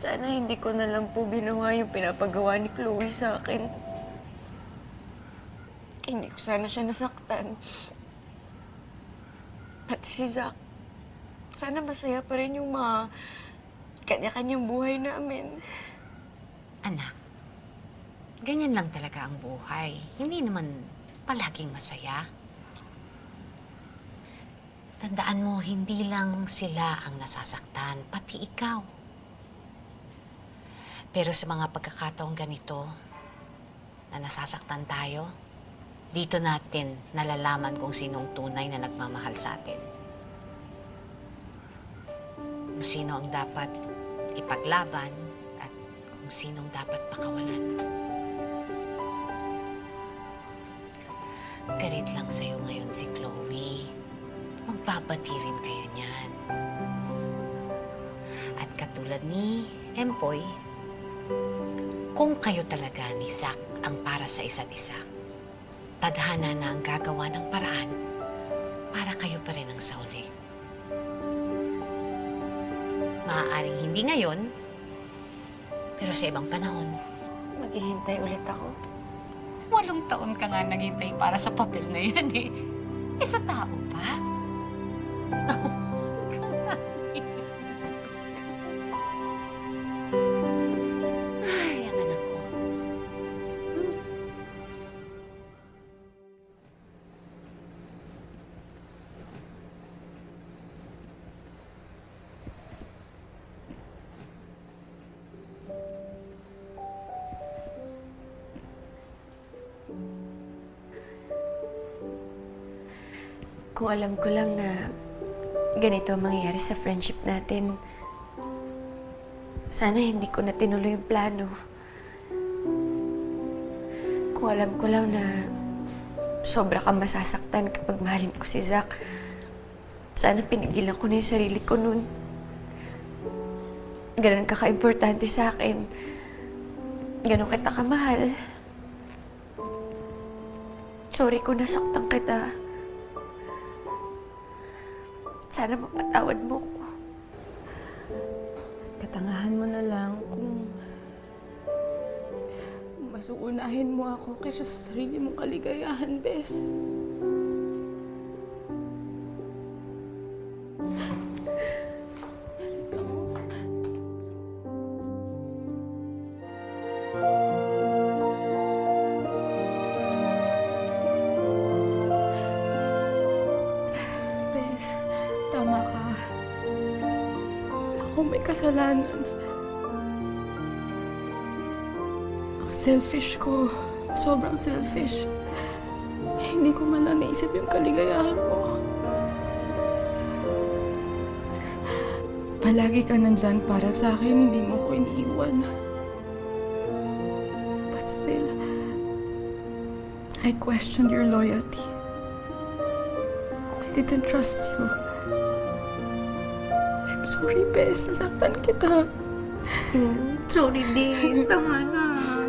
Sana hindi ko na lang po ginawa yung pinapagawa ni Chloe sa akin. Ko sana siya nasaktan. At si Zach, sana masaya pa rin yung mga kanya-kanyang buhay namin. Anak, ganyan lang talaga ang buhay. Hindi naman palaging masaya. Tandaan mo, hindi lang sila ang nasasaktan, pati ikaw. Pero sa mga pagkakataong ganito, na nasasaktan tayo, dito natin nalalaman kung sinong tunay na nagmamahal sa atin. Kung sino ang dapat ipaglaban at kung sinong dapat pakawalan. Galit lang sa'yo ngayon si Chloe. Magbabati kayo niyan. At katulad ni Empoy, kung kayo talaga ni Zack ang para sa isa't isa, tadhana na ang gagawa ng paraan para kayo pa rin ang sauli. Maaaring hindi ngayon, pero sa ibang panahon, Maghihintay ulit ako. walong taon ka nga naghintay para sa papel na yan eh. Eh sa tao pa? Alam ko lang na ganito ang mangyayari sa friendship natin, sana hindi ko na tinuloy yung plano. Kung alam ko lang na sobra kang masasaktan kapag mahalin ko si Zack, sana pinigilan ko na yung sarili ko nun. Ganun ka ka-importante sa akin. Ganun kita kamahal. Sorry kung nasaktan kita. Sana mapatawad mo ko. Katangahan mo na lang kung mas uunahin mo ako kaysa sa sarili mong kaligayahan, Bes. Selfish ko. Sobrang selfish. Hindi ko man lang naisip yung kaligayahan mo. Palagi ka nandyan para sa akin, hindi mo ko iniiwan. But still, I questioned your loyalty. I didn't trust you. I'm sorry, Bes. Nasaktan kita. Sorry din. Tama na.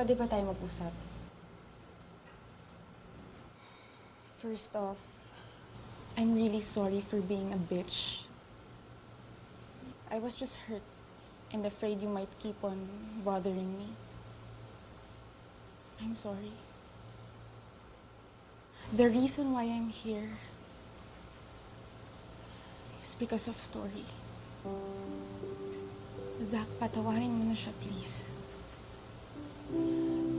Pwede ba tayo mag-usap? First off, I'm really sorry for being a bitch. I was just hurt and afraid you might keep on bothering me. I'm sorry. The reason why I'm here is because of Tori. Zach, patawarin mo na siya, please.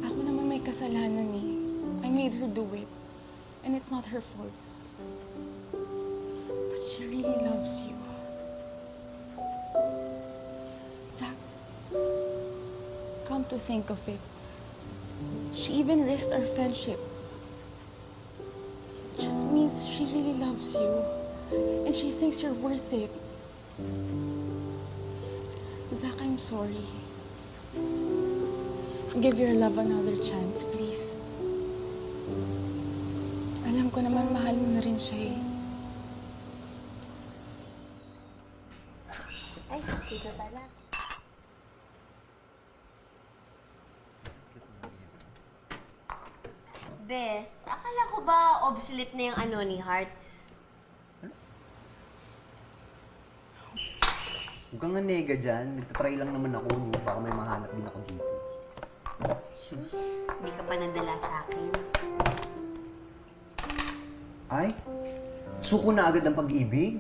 Ako naman may kasalanan eh. I made her do it. And it's not her fault. But she really loves you. Zach, come to think of it, she even risked our friendship means she really loves you. And she thinks you're worth it. Zach, I'm sorry. Give your love another chance, please. Alam ko naman mahal mo na rin siya eh. Ay, dito pala. Bes, akala ko ba obsolete na yung ano ni Hearts? Huwag kang nga nega dyan. Nagtatry lang naman ako. Baka may mahanap din ako dito. Sus, hindi ka pa nadala sa akin. Ay? Suko na agad ang pag-ibig?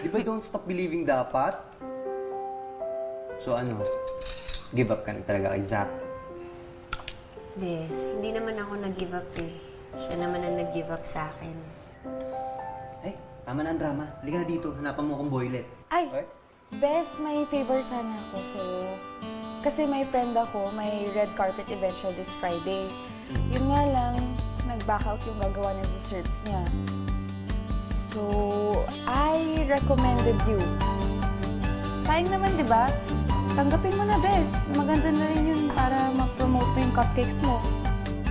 Di ba don't stop believing dapat? So ano? Give up ka na talaga kay Zach. Bes, hindi naman ako nag-give up eh. Siya naman ang nag-give up sa akin. Eh, tama na ang drama. Halika na dito. Hanapan mo akong boylet. Ay, Bes, may favor sana ako sa'yo. Kasi may friend ako, may red carpet event siya this Friday. Yun nga lang, nag-back out yung gagawa ng desserts niya. So, I recommended you. Sayang naman, di ba? Tanggapin mo na, Bes. Maganda na rin yun para ma-promote mo yung cupcakes mo.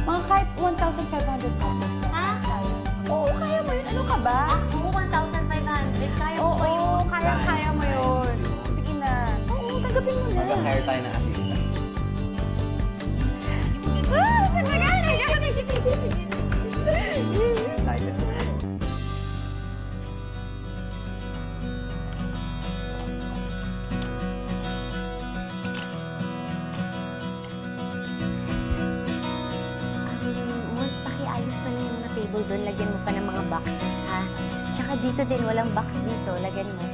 Mga kahit 1,500 cupcakes na. Ha? Kaya. Oo, kaya mo yun. Ano ka ba? Ako, 1,500. Kaya ko ba yun? Oo, kaya-kaya mo yun. Na. Tanggapin mo na. Mag-hire tayo ng assistant. Ah, talaga? Excited. Um, Mont, pakiayos na lang yung mga table doon. Lagyan mo pa ng mga boxes, ha? Tsaka dito din, walang box dito. Lagyan mo.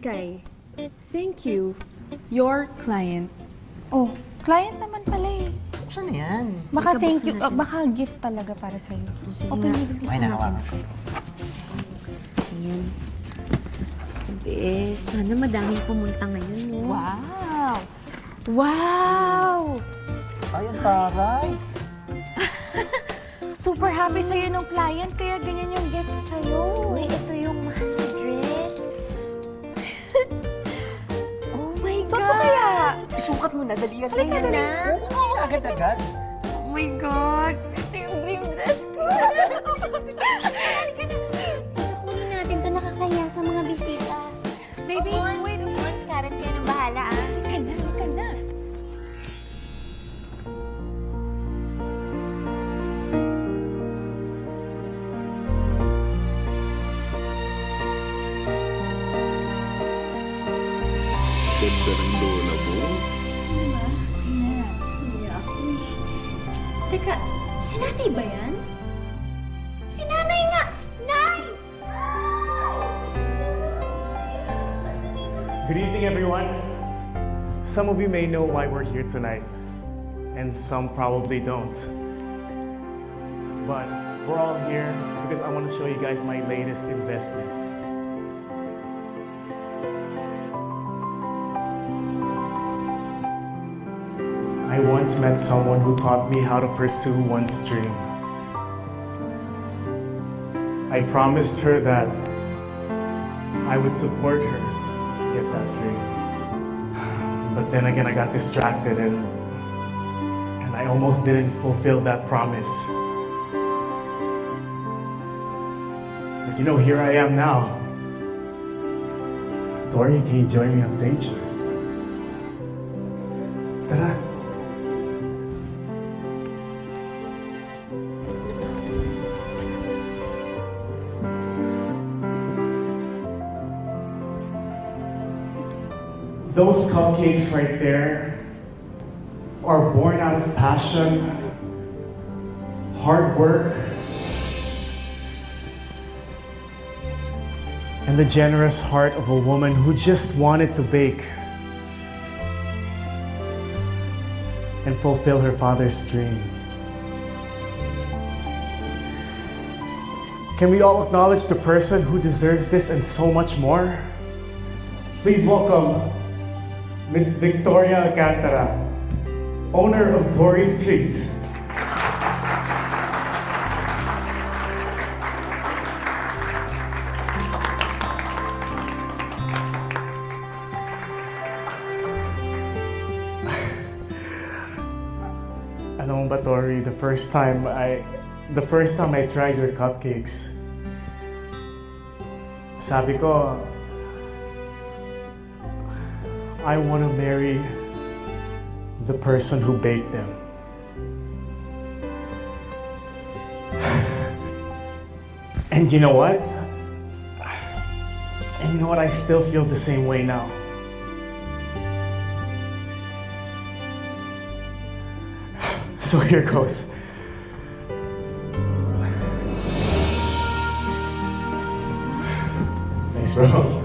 Bikay. Thank you. Your client. Oh, client naman pala eh. Saan na yan? Baka thank buksan you, natin. ah, baka gift talaga para sa'yo. Sige Open nga. bilis Okay na, hawakan. Ayan. Bes, sana madaming pumunta ngayon, no? Wow! Wow! Ay, ang taray. (laughs) Super happy sa'yo ng client, kaya ganyan yung gift sa'yo. Uy, ito Saan God! mo kaya? Isukat mo na, dali yan. Halika na. Oo, kayo na agad-agad. Oh my God! Ito yung dream dress ko. Halika na. Kunin natin to nakakaya sa mga bisita. Baby, oh, wait. Mons, Karen, nanay ba yan? Si nanay nga! Nay! Good evening, everyone. Some of you may know why we're here tonight, and some probably don't. But we're all here because I want to show you guys my latest investment. I once met someone who taught me how to pursue one's dream. I promised her that I would support her get that dream. But then again, I got distracted and and I almost didn't fulfill that promise. But you know, here I am now. Tori, can you join me on stage? Tara. Those cupcakes right there are born out of passion, hard work, and the generous heart of a woman who just wanted to bake and fulfill her father's dream. Can we all acknowledge the person who deserves this and so much more? Please welcome Miss Victoria Alcantara, owner of Tory Streets. (laughs) Alam Tori, the first time I, the first time I tried your cupcakes, sabi ko, I want to marry the person who baked them. (sighs) And you know what? And you know what? I still feel the same way now. (sighs) So here goes. (sighs) Thanks, bro.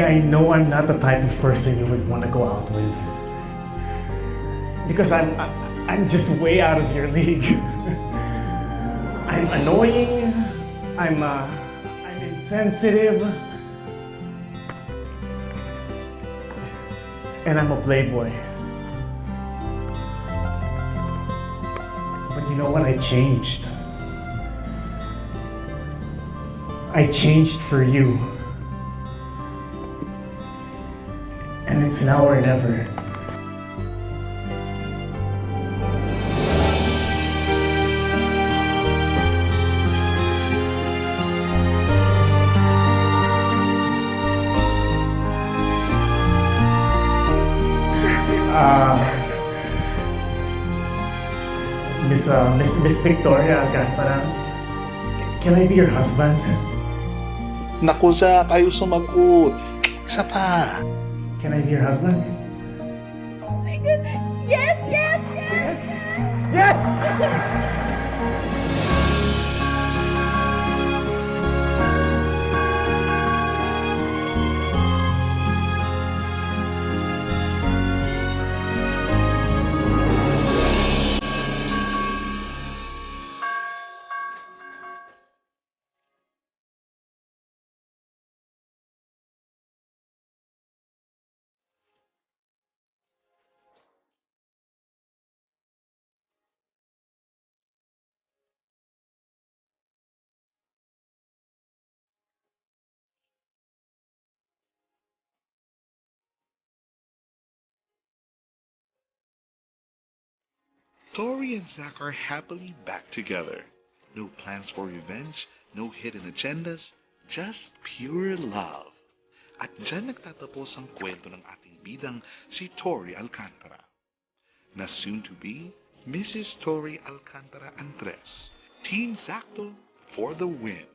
I know I'm not the type of person you would want to go out with. Because I'm, I'm just way out of your (laughs) league. I'm annoying. I'm, uh, I'm insensitive. And I'm a playboy. But you know what? I changed. I changed for you. It's now or never. Uh, Miss, uh, Miss, Miss Victoria Alcantara, can I be your husband? Naku, Zach, ayaw sumagot. Isa pa. Can I be your husband? Tori and Zach are happily back together. No plans for revenge, no hidden agendas, just pure love. At dyan nagtatapos ang kwento ng ating bidang si Tori Alcantara. Na soon to be Mrs. Tori Alcantara Andres. Team Zacto for the win.